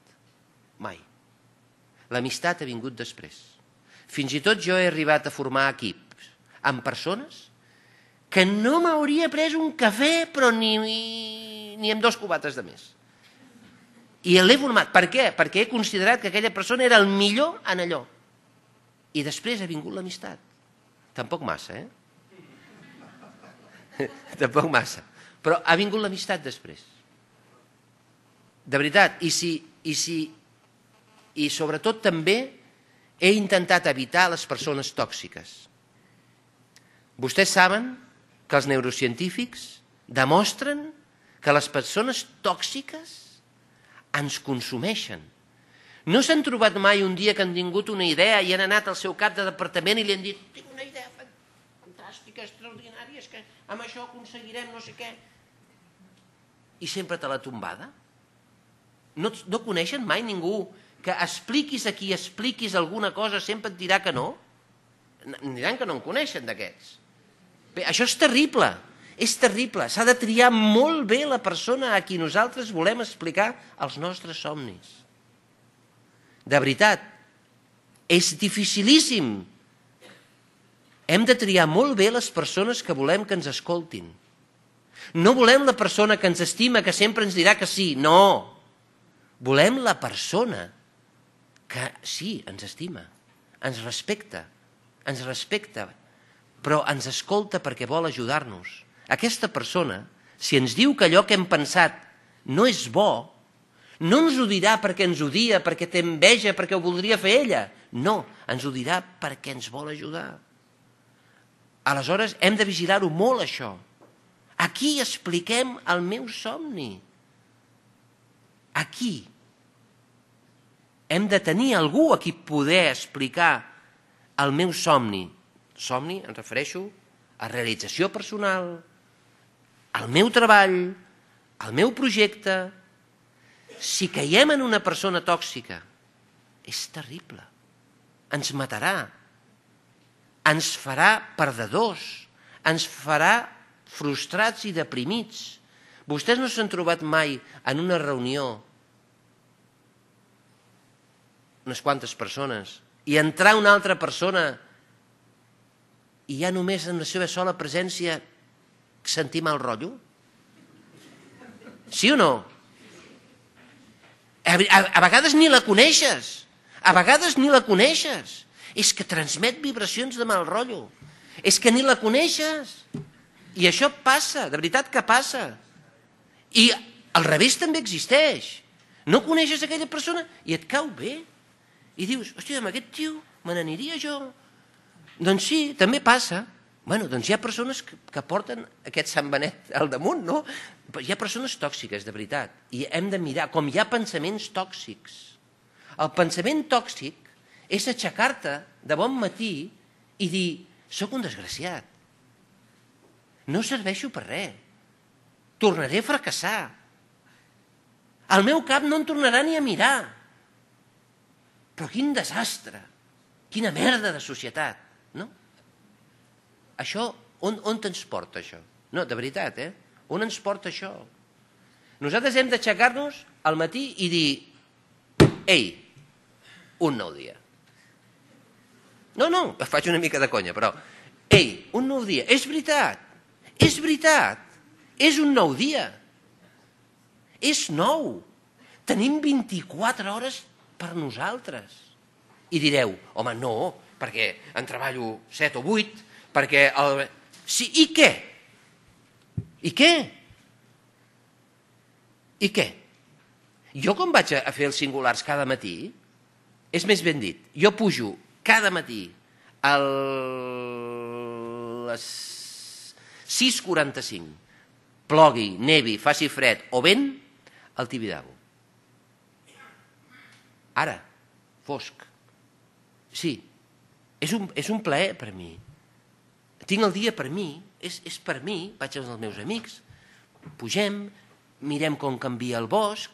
Mai. L'amistat ha vingut després. Fins i tot jo he arribat a formar equips amb persones que no m'hauria pres un cafè però ni, ni amb dos cubates de més. I l'he format. Per què? Perquè he considerat que aquella persona era el millor en allò. I després ha vingut l'amistat. Tampoc massa, eh? Tampoc massa. Però ha vingut l'amistat després. De veritat. I si, i si i sobretot també he intentat evitar les persones tòxiques. Vostès saben que els neurocientífics demostren que les persones tòxiques ens consumeixen. No s'han trobat mai un dia que han tingut una idea i han anat al seu cap de departament i li han dit tinc una idea fantàstica, extraordinària, és que amb això aconseguirem no sé què. I sempre te la tombada? No, no coneixen mai ningú que expliquis a qui expliquis alguna cosa sempre et dirà que no? Diran que no en coneixen d'aquests. Bé, això és terrible, és terrible. S'ha de triar molt bé la persona a qui nosaltres volem explicar els nostres somnis. De veritat, és dificilíssim. Hem de triar molt bé les persones que volem que ens escoltin. No volem la persona que ens estima, que sempre ens dirà que sí. No. Volem la persona que sí, ens estima, ens respecta, ens respecta, però ens escolta perquè vol ajudar-nos. Aquesta persona, si ens diu que allò que hem pensat no és bo, no ens ho dirà perquè ens odia, perquè té enveja, perquè ho voldria fer ella. No, ens ho dirà perquè ens vol ajudar. Aleshores, hem de vigilar-ho molt, això. Aquí expliquem el meu somni. Aquí. Hem de tenir algú a qui poder explicar el meu somni. Somni, em refereixo a realització personal, al meu treball, al meu projecte. Si caiem en una persona tòxica, és terrible. Ens matarà. Ens farà perdedors. Ens farà frustrats i deprimits. Vostès no s'han trobat mai en una reunió unes quantes persones i entrar una altra persona i ja només en la seva sola presència sentir mal rotllo? Sí o no? A, a, a vegades ni la coneixes. A vegades ni la coneixes. És que transmet vibracions de mal rotllo. És que ni la coneixes. I això passa, de veritat que passa. I al revés també existeix. No coneixes aquella persona i et cau bé. I dius, hòstia, amb aquest tio me n'aniria jo. Doncs sí, també passa. Bueno, doncs hi ha persones que, que porten aquest Sant Benet al damunt, no? Hi ha persones tòxiques, de veritat. I hem de mirar, com hi ha pensaments tòxics. El pensament tòxic és aixecar-te de bon matí i dir, sóc un desgraciat. No serveixo per res tornaré a fracassar. El meu cap no en tornarà ni a mirar. Però quin desastre, quina merda de societat, no? Això, on, on ens porta això? No, de veritat, eh? On ens porta això? Nosaltres hem d'aixecar-nos al matí i dir ei, un nou dia. No, no, faig una mica de conya, però ei, un nou dia. És veritat, és veritat. És un nou dia. És nou. Tenim 24 hores per nosaltres. I direu, home, no, perquè en treballo 7 o 8, perquè... El... Sí, i què? I què? I què? Jo com vaig a fer els singulars cada matí, és més ben dit, jo pujo cada matí a les 6.45 plogui, nevi, faci fred o vent, al Tibidabo. Ara, fosc. Sí, és un, és un plaer per mi. Tinc el dia per mi, és, és per mi, vaig als meus amics, pugem, mirem com canvia el bosc,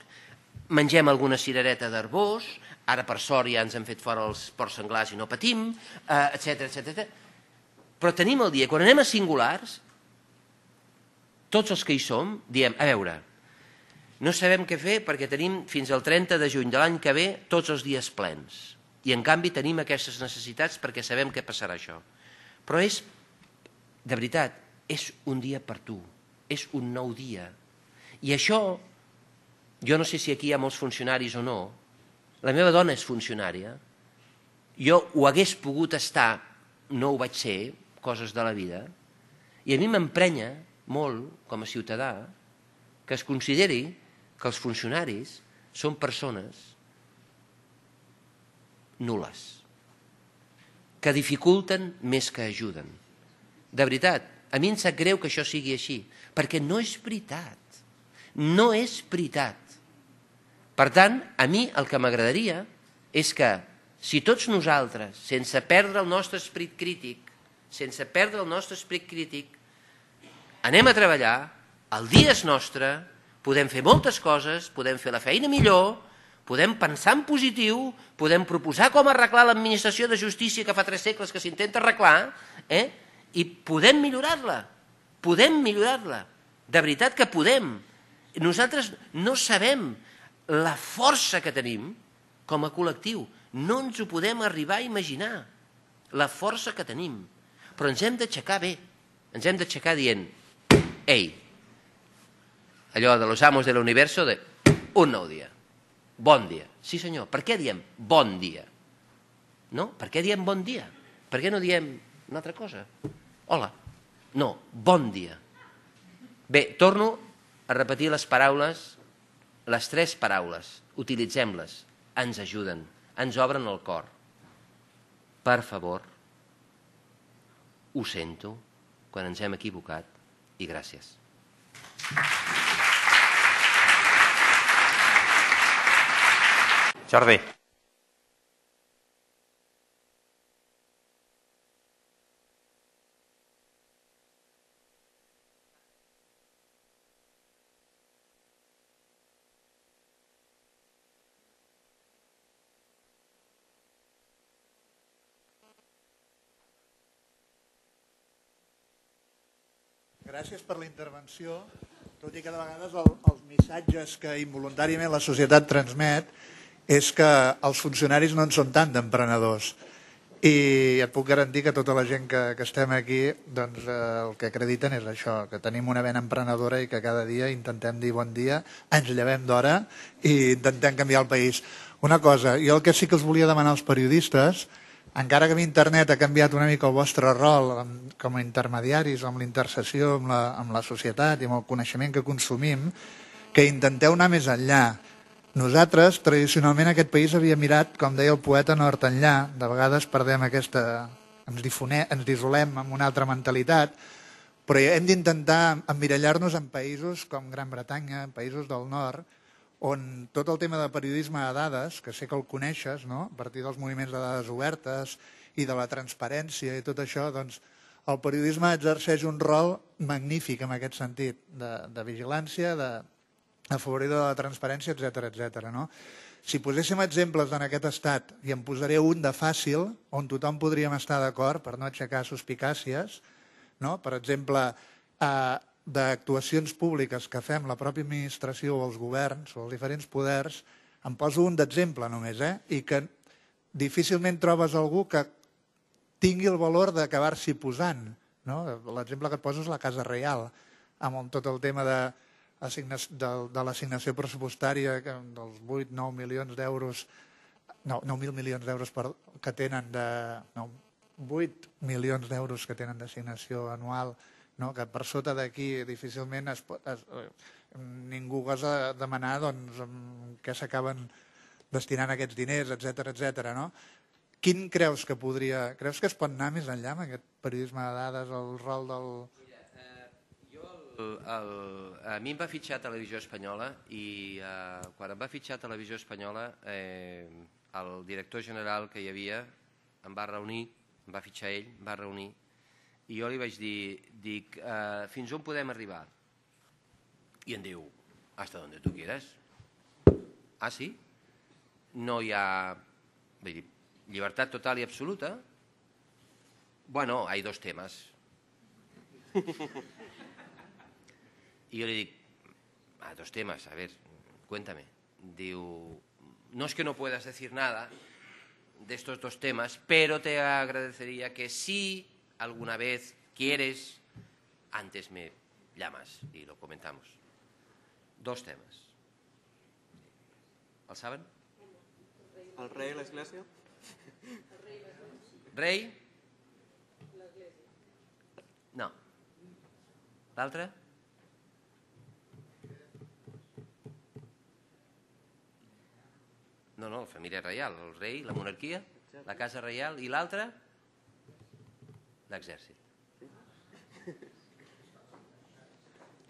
mengem alguna cirereta d'arbós, ara per sort ja ens han fet fora els ports senglars i no patim, etc eh, etc. Però tenim el dia, quan anem a singulars, tots els que hi som, diem, a veure, no sabem què fer perquè tenim fins al 30 de juny de l'any que ve tots els dies plens. I en canvi tenim aquestes necessitats perquè sabem què passarà això. Però és, de veritat, és un dia per tu, és un nou dia. I això, jo no sé si aquí hi ha molts funcionaris o no, la meva dona és funcionària, jo ho hagués pogut estar, no ho vaig ser, coses de la vida, i a mi m'emprenya molt, com a ciutadà, que es consideri que els funcionaris són persones nules, que dificulten més que ajuden. De veritat, a mi em sap greu que això sigui així, perquè no és veritat. No és veritat. Per tant, a mi el que m'agradaria és que si tots nosaltres, sense perdre el nostre esprit crític, sense perdre el nostre esprit crític, anem a treballar, el dia és nostre, podem fer moltes coses, podem fer la feina millor, podem pensar en positiu, podem proposar com arreglar l'administració de justícia que fa tres segles que s'intenta arreglar, eh? i podem millorar-la, podem millorar-la, de veritat que podem. Nosaltres no sabem la força que tenim com a col·lectiu, no ens ho podem arribar a imaginar, la força que tenim, però ens hem d'aixecar bé, ens hem d'aixecar dient Ei, allò de los amos de l'universo de un nou dia, bon dia. Sí senyor, per què diem bon dia? No? Per què diem bon dia? Per què no diem una altra cosa? Hola. No, bon dia. Bé, torno a repetir les paraules, les tres paraules, utilitzem-les, ens ajuden, ens obren el cor. Per favor, ho sento quan ens hem equivocat, i gràcies. Jordi. Gràcies per la intervenció, tot i que de vegades el, els missatges que involuntàriament la societat transmet és que els funcionaris no en són tant d'emprenedors. I et puc garantir que tota la gent que, que estem aquí doncs, eh, el que acrediten és això, que tenim una vena emprenedora i que cada dia intentem dir bon dia, ens llevem d'hora i intentem canviar el país. Una cosa, jo el que sí que els volia demanar als periodistes encara que l'internet ha canviat una mica el vostre rol com a intermediaris, amb l'intercessió amb, la, amb la societat i amb el coneixement que consumim, que intenteu anar més enllà. Nosaltres, tradicionalment, aquest país havia mirat, com deia el poeta, nord enllà. De vegades perdem aquesta... ens, difone, ens disolem amb una altra mentalitat, però hem d'intentar emmirallar-nos en països com Gran Bretanya, en països del nord, on tot el tema de periodisme de dades, que sé que el coneixes, no? a partir dels moviments de dades obertes i de la transparència i tot això, doncs el periodisme exerceix un rol magnífic en aquest sentit, de, de vigilància, de afavoridor de la transparència, etc etc. no? Si poséssim exemples en aquest estat, i en posaré un de fàcil, on tothom podríem estar d'acord per no aixecar suspicàcies, no? per exemple, eh, d'actuacions públiques que fem la pròpia administració o els governs o els diferents poders, em poso un d'exemple només, eh? i que difícilment trobes algú que tingui el valor d'acabar-s'hi posant. No? L'exemple que et poso és la Casa Reial, amb tot el tema de, de, de l'assignació pressupostària dels 8-9 milions d'euros no, 9.000 milions d'euros que tenen de... No, 8 milions d'euros que tenen d'assignació anual no? que per sota d'aquí difícilment es pot, es, eh, ningú gosa demanar doncs, què s'acaben destinant aquests diners, etc etc. no? Quin creus que podria... Creus que es pot anar més enllà amb aquest periodisme de dades, el rol del... Eh, el, el, a mi em va fitxar Televisió Espanyola i eh, quan em va fitxar Televisió Espanyola eh, el director general que hi havia em va reunir, em va fitxar ell, em va reunir i jo li vaig dir, dic, eh, fins on podem arribar? I em diu, hasta donde tu quieras. Ah, sí? No hi ha vull dir, llibertat total i absoluta? Bueno, hay dos temas. I jo li dic, ah, dos temas, a ver, cuéntame. No es que no puedas decir nada de estos dos temas, pero te agradecería que sí alguna vez quieres, antes me llamas y lo comentamos. Dos temas. ¿El saben? El rei i l'església? Rei? No. L'altre? No, no, la família reial, el rei, la monarquia, la casa reial i l'altre? L'exèrcit.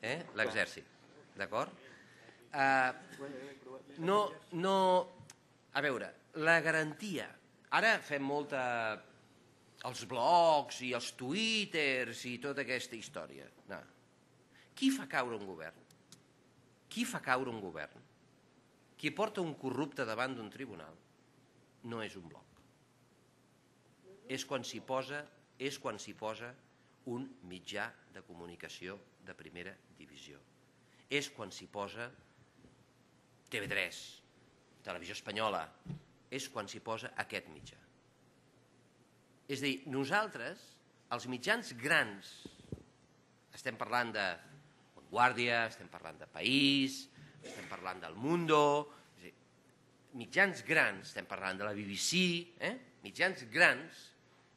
Eh? L'exèrcit, d'acord? Uh, no, no... A veure, la garantia... Ara fem molta... els blogs i els twitters i tota aquesta història. No. Qui fa caure un govern? Qui fa caure un govern? Qui porta un corrupte davant d'un tribunal no és un bloc. És quan s'hi posa és quan s'hi posa un mitjà de comunicació de primera divisió. És quan s'hi posa TV3, Televisió Espanyola, és quan s'hi posa aquest mitjà. És a dir, nosaltres, els mitjans grans, estem parlant de Guàrdia, estem parlant de País, estem parlant del Mundo, dir, mitjans grans, estem parlant de la BBC, eh? mitjans grans,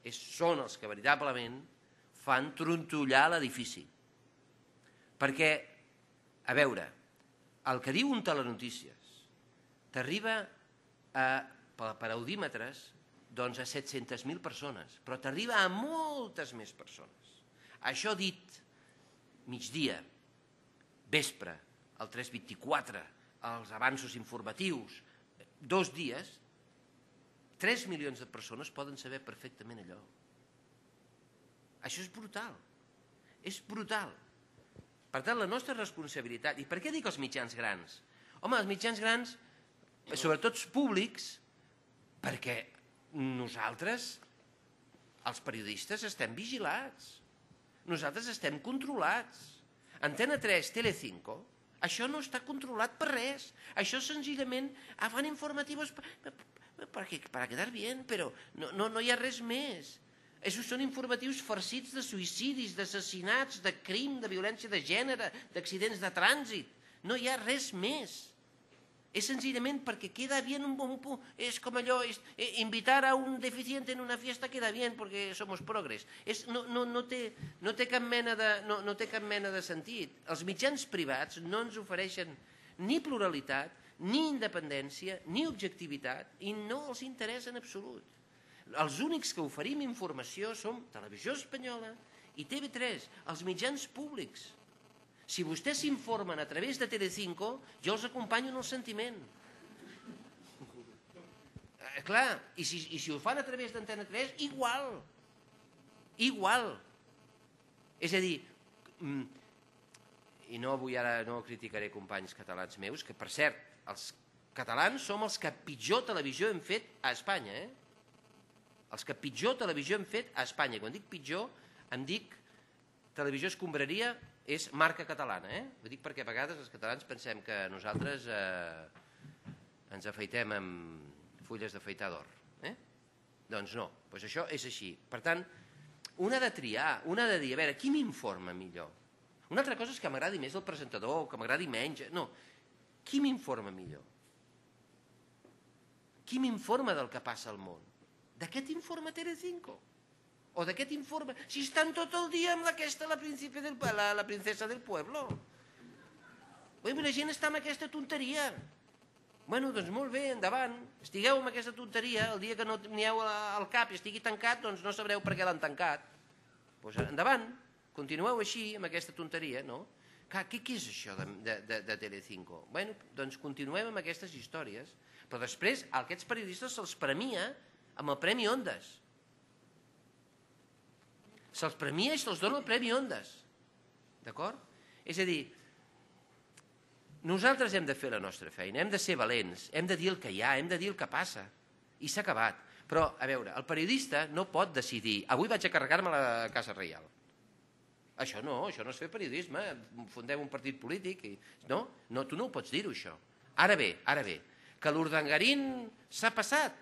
és, són els que veritablement fan trontollar l'edifici. Perquè, a veure, el que diu un telenotícies t'arriba per, per audímetres doncs a 700.000 persones, però t'arriba a moltes més persones. Això dit migdia, vespre, el 324, els avanços informatius, dos dies, 3 milions de persones poden saber perfectament allò. Això és brutal. És brutal. Per tant, la nostra responsabilitat... I per què dic els mitjans grans? Home, els mitjans grans, sobretot públics, perquè nosaltres, els periodistes, estem vigilats. Nosaltres estem controlats. Antena 3, Telecinco, això no està controlat per res. Això senzillament fan informatius per, per, per, quedar bien, però no, no, no hi ha res més. Això són informatius farcits de suïcidis, d'assassinats, de crim, de violència de gènere, d'accidents de trànsit. No hi ha res més. És senzillament perquè queda bien un bon punt. És com allò, és, eh, invitar a un deficient en una fiesta queda bien perquè somos progres. És, no, no, no, té, no, té cap mena de, no, no té cap mena de sentit. Els mitjans privats no ens ofereixen ni pluralitat, ni independència, ni objectivitat i no els interessa en absolut. Els únics que oferim informació som Televisió Espanyola i TV3, els mitjans públics. Si vostès s'informen a través de Telecinco, jo els acompanyo en el sentiment. Eh, clar, i si, i si ho fan a través d'Antena 3, igual. Igual. És a dir, mm, i no vull ara no criticaré companys catalans meus, que per cert, els catalans som els que pitjor televisió hem fet a Espanya, eh? Els que pitjor televisió hem fet a Espanya. Quan dic pitjor, em dic televisió escombraria és marca catalana. Eh? Ho dic perquè a vegades els catalans pensem que nosaltres eh, ens afeitem amb fulles d'afeitar d'or. Eh? Doncs no, doncs això és així. Per tant, un ha de triar, un ha de dir, a veure, qui m'informa millor? Una altra cosa és que m'agradi més el presentador, que m'agradi menys... No, qui m'informa millor? Qui m'informa del que passa al món? De què t'informa Telecinco? O de què t'informa? Si estan tot el dia amb aquesta, la, del, la, la princesa del pueblo. Ui, la gent està amb aquesta tonteria. Bueno, doncs molt bé, endavant. Estigueu amb aquesta tonteria, el dia que no n'hi al cap i estigui tancat, doncs no sabreu per què l'han tancat. Doncs pues endavant, continueu així amb aquesta tonteria, no? Clar, què, què és això de, de, de, de Telecinco? Bueno, doncs continuem amb aquestes històries, però després a aquests periodistes se'ls premia amb el Premi Ondes. Se'ls premia i se'ls dona el Premi Ondes. D'acord? És a dir, nosaltres hem de fer la nostra feina, hem de ser valents, hem de dir el que hi ha, hem de dir el que passa. I s'ha acabat. Però, a veure, el periodista no pot decidir avui vaig a carregar-me la Casa Reial. Això no, això no és fer periodisme, fundem un partit polític. I... No, no, tu no ho pots dir-ho, això. Ara bé, ara bé, que l'Urdangarín s'ha passat,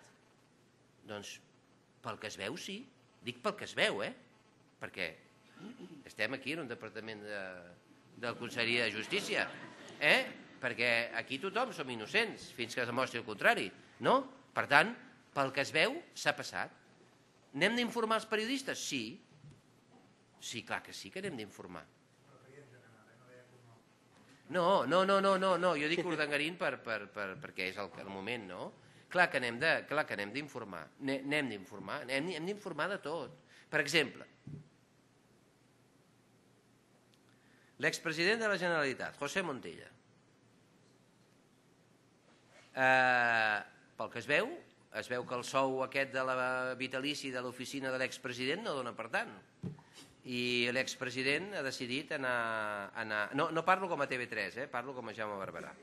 doncs, pel que es veu, sí. Dic pel que es veu, eh? Perquè estem aquí en un departament de, de la Conselleria de Justícia, eh? Perquè aquí tothom som innocents, fins que es demostri el contrari, no? Per tant, pel que es veu, s'ha passat. N'hem d'informar els periodistes? Sí. Sí, clar que sí que n'hem d'informar. No, no, no, no, no, no, jo dic Urdangarín per, per, per, perquè és el, el moment, no? Clar que n'hem d'informar, n'hem d'informar, hem d'informar de tot. Per exemple, l'expresident de la Generalitat, José Montilla, eh, pel que es veu, es veu que el sou aquest de la vitalici de l'oficina de l'expresident no dona per tant. I l'expresident ha decidit anar... anar... No, no parlo com a TV3, eh? parlo com a Jaume Barberà.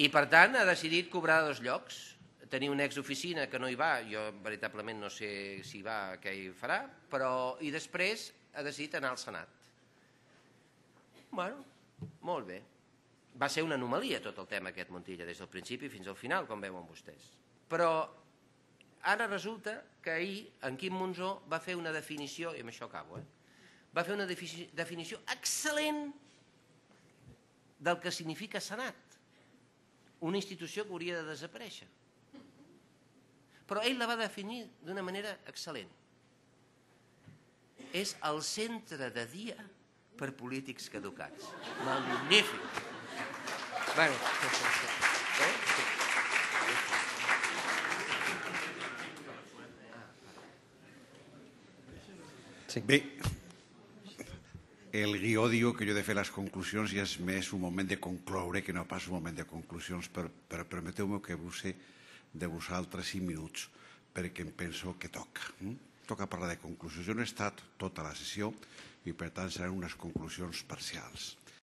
I per tant ha decidit cobrar dos llocs, tenir una exoficina que no hi va, jo veritablement no sé si va, què hi farà, però i després ha decidit anar al Senat. Bueno, molt bé. Va ser una anomalia tot el tema aquest Montilla, des del principi fins al final, com veuen vostès. Però ara resulta que ahir en Quim Monzó va fer una definició, i amb això acabo, eh? va fer una definició excel·lent del que significa Senat una institució que hauria de desaparèixer. Però ell la va definir d'una manera excel·lent és el centre de dia per polítics caducats. Magnífic. Bueno. Sí. Bé, el guió diu que jo he de fer les conclusions i és més un moment de concloure que no pas un moment de conclusions, però, però permeteu-me que abuse de vosaltres cinc minuts perquè em penso que toca. Mm? toca parlar de conclusions. Jo no he estat tota la sessió i, per tant, seran unes conclusions parcials.